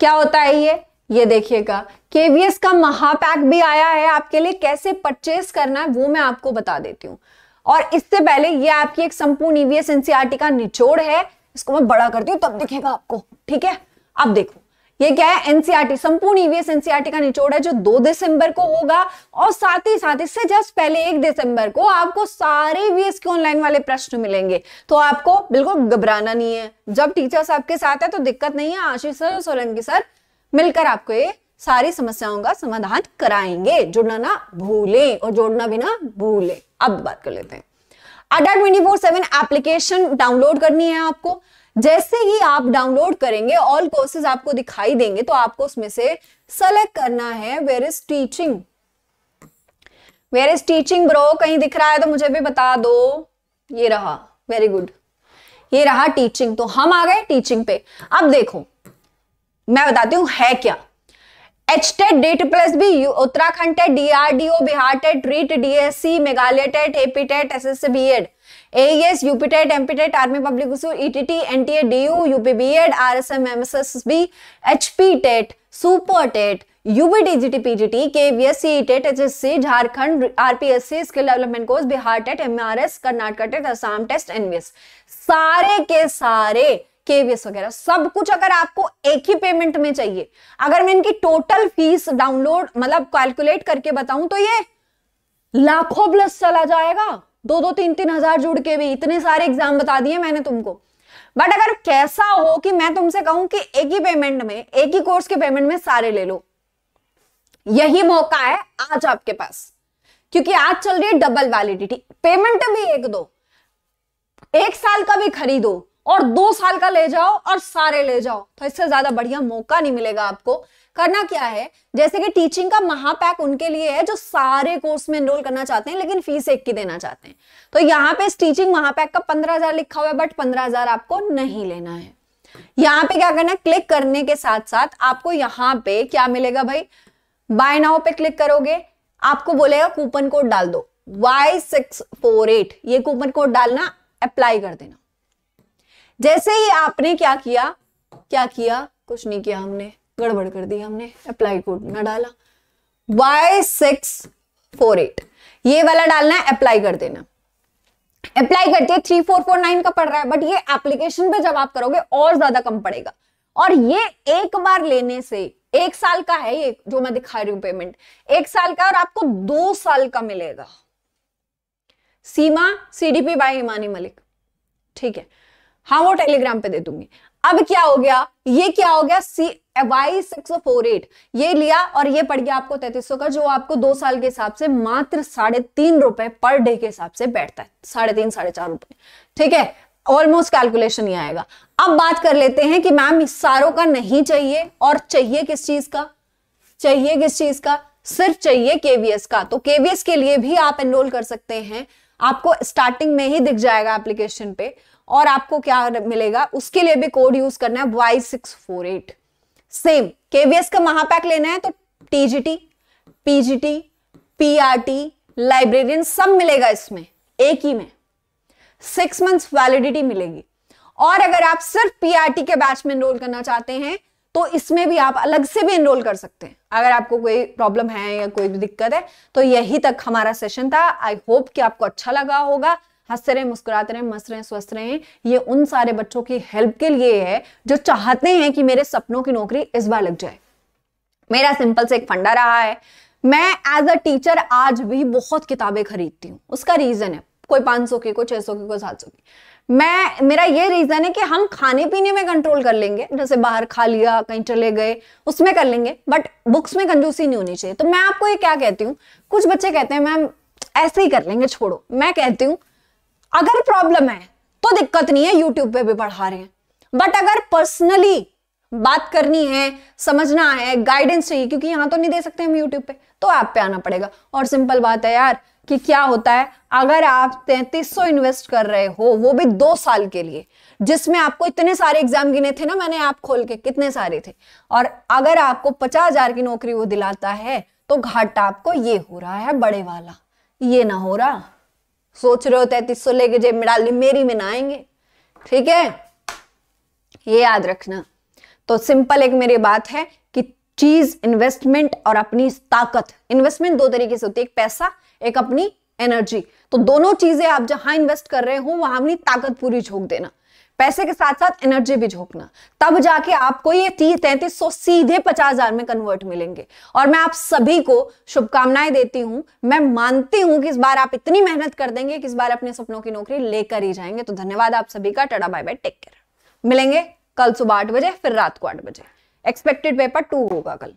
क्या होता है ये? ये देखिएगा। केवीएस का महापैक भी आया है, आपके लिए कैसे परचेस करना है वो मैं आपको बता देती हूँ। और इससे पहले ये आपकी एक संपूर्ण ईवीएस एनसीआरटी का निचोड़ है, इसको मैं बड़ा करती हूँ, तब दिखेगा आपको, ठीक है? अब देखो, ये क्या है? एनसीआरटी e संपूर्ण ईवीएस एनसीआरटी का निचोड़ है, जो दो दिसंबर को होगा और साथ ही साथ इससे जस्ट पहले एक दिसंबर को आपको सारे ईवीएस के ऑनलाइन वाले प्रश्न मिलेंगे। तो आपको बिल्कुल घबराना नहीं है। जब टीचर्स आपके साथ है तो दिक्कत नहीं है। आशीष सर और सोलंकी सर, मिलकर आपको ये सारी समस्याओं का समाधान कराएँगे। जुड़ना ना भूले और जोड़ना भी ना भूले। अब बात कर लेते हैं। Adda twenty four seven application download करनी है आपको। जैसे ही आप डाउनलोड करेंगे ऑल कोर्सेज आपको दिखाई देंगे तो आपको उसमें से सेलेक्ट करना है where is teaching where is teaching bro कहीं दिख रहा है तो मुझे भी बता दो। ये रहा। वेरी गुड ये रहा टीचिंग तो हम आ गए टीचिंग पे। अब देखो, मैं बताती हूँ है क्या। H TET date plus B Uttarakhand TET DRDO Bihar TET REET DSC Meghalaya TET AP TET S S B Ed AES, UPTET, MPTET, Army Public School, ETT, NTA, DU, UP BEd, RSM, MSSB, HP TET, Super TET, UBTGT PGT KVS CTET HSC Jharkhand RPSC skill development course Bihar TET MRS Karnataka TET Assam test NVS सारे के सारे KVS वगैरह, सब कुछ अगर आपको एक ही payment में चाहिए। अगर मैं इनकी टोटल फ़ीस डाउनलोड मतलब कैलकुलेट करके बताऊँ तो ये लाखों प्लस चला जाएगा। दो दो, तीन तीन हज़ार जुड़ के भी, इतने सारे एग्ज़ाम बता दिए मैंने तुमको। बट अगर कैसा हो कि मैं तुमसे कहूँ कि एक ही पेमेंट में, एक ही कोर्स के पेमेंट में सारे ले लो, यही मौका है आज आपके पास। क्योंकि आज चल रही है डबल वैलिडिटी पेमेंट भी एक दो, एक साल का भी खरीदो। और दो साल का ले जाओ और सारे ले जाओ। तो इससे ज़्यादा बढ़िया मौका नहीं मिलेगा आपको। करना क्या है? जैसे कि टीचिंग का महापैक उनके लिए है जो सारे कोर्स में एनरोल करना चाहते हैं, लेकिन फ़ीस एक की देना चाहते हैं। तो यहाँ पे इस टीचिंग महापैक का पंद्रह हज़ार लिखा हुआ है बट पंद्रह हज़ार आपको नहीं लेना है। यहाँ पे क्या करना है? क्लिक करने के साथ साथ आपको यहाँ पे क्या मिलेगा भाई? बाय नाउ पे क्लिक करोगे, आपको बोलेगा कूपन कोड डाल दो। वाई सिक्स फोर एट ये कूपन कोड डालना अप्लाई कर देना। जैसे ही आपने क्या किया क्या किया? कुछ नहीं किया हमने। गड़बड़ कर दी हमने। अप्लाई कोड ना डाला। वाई सिक्स फोर एट ये वाला डालना है अप्लाई कर देना। अप्लाई करते हैं थ्री फोर फोर नाइन का पड़ रहा है बट ये एप्लीकेशन पे जब आप करोगे, और ज़्यादा कम पड़ेगा। और ये एक बार लेने से, एक साल का है ये, जो मैं दिखा रही हूँ पेमेंट एक साल का और आपको दो साल का मिलेगा। सीमा सीडीपी बाय हिमानी मलिक ठीक है। हाँ वो टेलीग्राम पे दे दूँगी। अब क्या हो गया? ये क्या हो गया? C Y six four eight ये लिया और ये पड़ गया आपको तैतीस का, जो आपको दो साल के हिसाब से मात्र साढ़े तीन रुपए पर डे के हिसाब से बैठता है। साढ़े तीन, साढ़े चार रुपए। ठीक है? ऑलमोस्ट कैलकुलेशन ही आएगा। अब बात कर लेते हैं कि मैम सारों का नहीं चाहिए और चाहिए किस चीज़ का? चाहिए किस चीज़ का? सिर्फ़ चाहिए केवीएस का। तो केवीएस के लिए भी आप एनरोल कर सकते हैं। आपको स्टार्टिंग में ही दिख जाएगा एप्लीकेशन पे। और आपको क्या मिलेगा? उसके लिए भी कोड यूज़ करना है Y six four eight same KVS का महापैक लेना है तो टीजीटी पीजीटी पीआरटी लाइब्रेरियन सब मिलेगा इसमें, एक ही में। सिक्स मंथ्स वैलिडिटी मिलेगी। और अगर आप सिर्फ़ पीआरटी के बैच में एनरोल करना चाहते हैं तो इसमें भी आप अलग से भी एनरोल कर सकते हैं। अगर आपको कोई प्रॉब्लम है या कोई भी दिक्कत है तो यही तक हमारा सेशन था। आई होप कि आपको अच्छा लगा होगा। हँसते रहे मुस्कुराते रहे मस्त रहे स्वस्थ रहे ये उन सारे बच्चों की हेल्प के लिए है जो चाहते हैं कि मेरे सपनों की नौकरी इस बार लग जाए। मेरा सिंपल से एक फंडा रहा है। मैं एज अ टीचर आज भी बहुत किताबें खरीदती हूँ। उसका रीजन है। कोई 500 की, कोई 600 की, कोई 700 की। मैं, मेरा ये रीजन है कि हम खाने पीने में कंट्रोल कर लेंगे। जैसे बाहर खा लिया, कहीं चले गए, उसमें कर लेंगे। बट बुक्स में कंजूसी नहीं होनी चाहिए। तो मैं आपको ये क्या कहती हूँ? कुछ बच्चे कहते हैं, मैम, ऐसे ही कर लेंगे, छोड़ो। मैं कहती हूँ अगर प्रॉब्लम है तो दिक्कत नहीं है यूट्यूब पे भी पढ़ा रहे हैं। बट अगर पर्सनली बात करनी है, समझना है गाइडेंस चाहिए, क्योंकि यहाँ तो नहीं दे सकते हम यूट्यूब पे तो ऐप पे आना पड़ेगा। और सिंपल बात है यार, कि क्या होता है, अगर आप तैतीस सौ इन्वेस्ट कर रहे हो, वो भी दो साल के लिए, जिसमें आपको इतने सारे एग्ज़ाम गिने थे ना, मैंने ऐप खोल के, कितने सारे थे? और अगर आपको पचास हज़ार की नौकरी वो दिलाता है तो घाटा आपको ये हो रहा है, बड़े वाला। ये ना हो रहा। सोच रहे हो तैतीस सौ लेके जेब में डाल मेरी में ना आएँगे। ठीक है? ये याद रखना। तो सिंपल एक मेरी बात है कि चीज़ इन्वेस्टमेंट और अपनी ताकत। इन्वेस्टमेंट दो तरीके से होती है, एक पैसा, एक अपनी एनर्जी तो दोनों चीज़ें आप जहाँ इन्वेस्ट कर रहे हो, वहाँ अपनी ताकत पूरी झोंक देना। पैसे के साथ साथ एनर्जी भी झोंकना। तब जाके आपको ये तीस तैंतीस सौ सीधे पचास हज़ार में कन्वर्ट मिलेंगे। और मैं आप सभी को शुभकामनाएँ देती हूँ। मैं मानती हूँ कि इस बार आप इतनी मेहनत कर देंगे कि इस बार अपने सपनों की नौकरी लेकर ही जाएँगे। तो धन्यवाद आप सभी का। टडा बाय बाय टेक केयर मिलेंगे कल सुबह आठ बजे, फिर रात को आठ बजे। एक्सपेक्टेड पेपर टू होगा कल।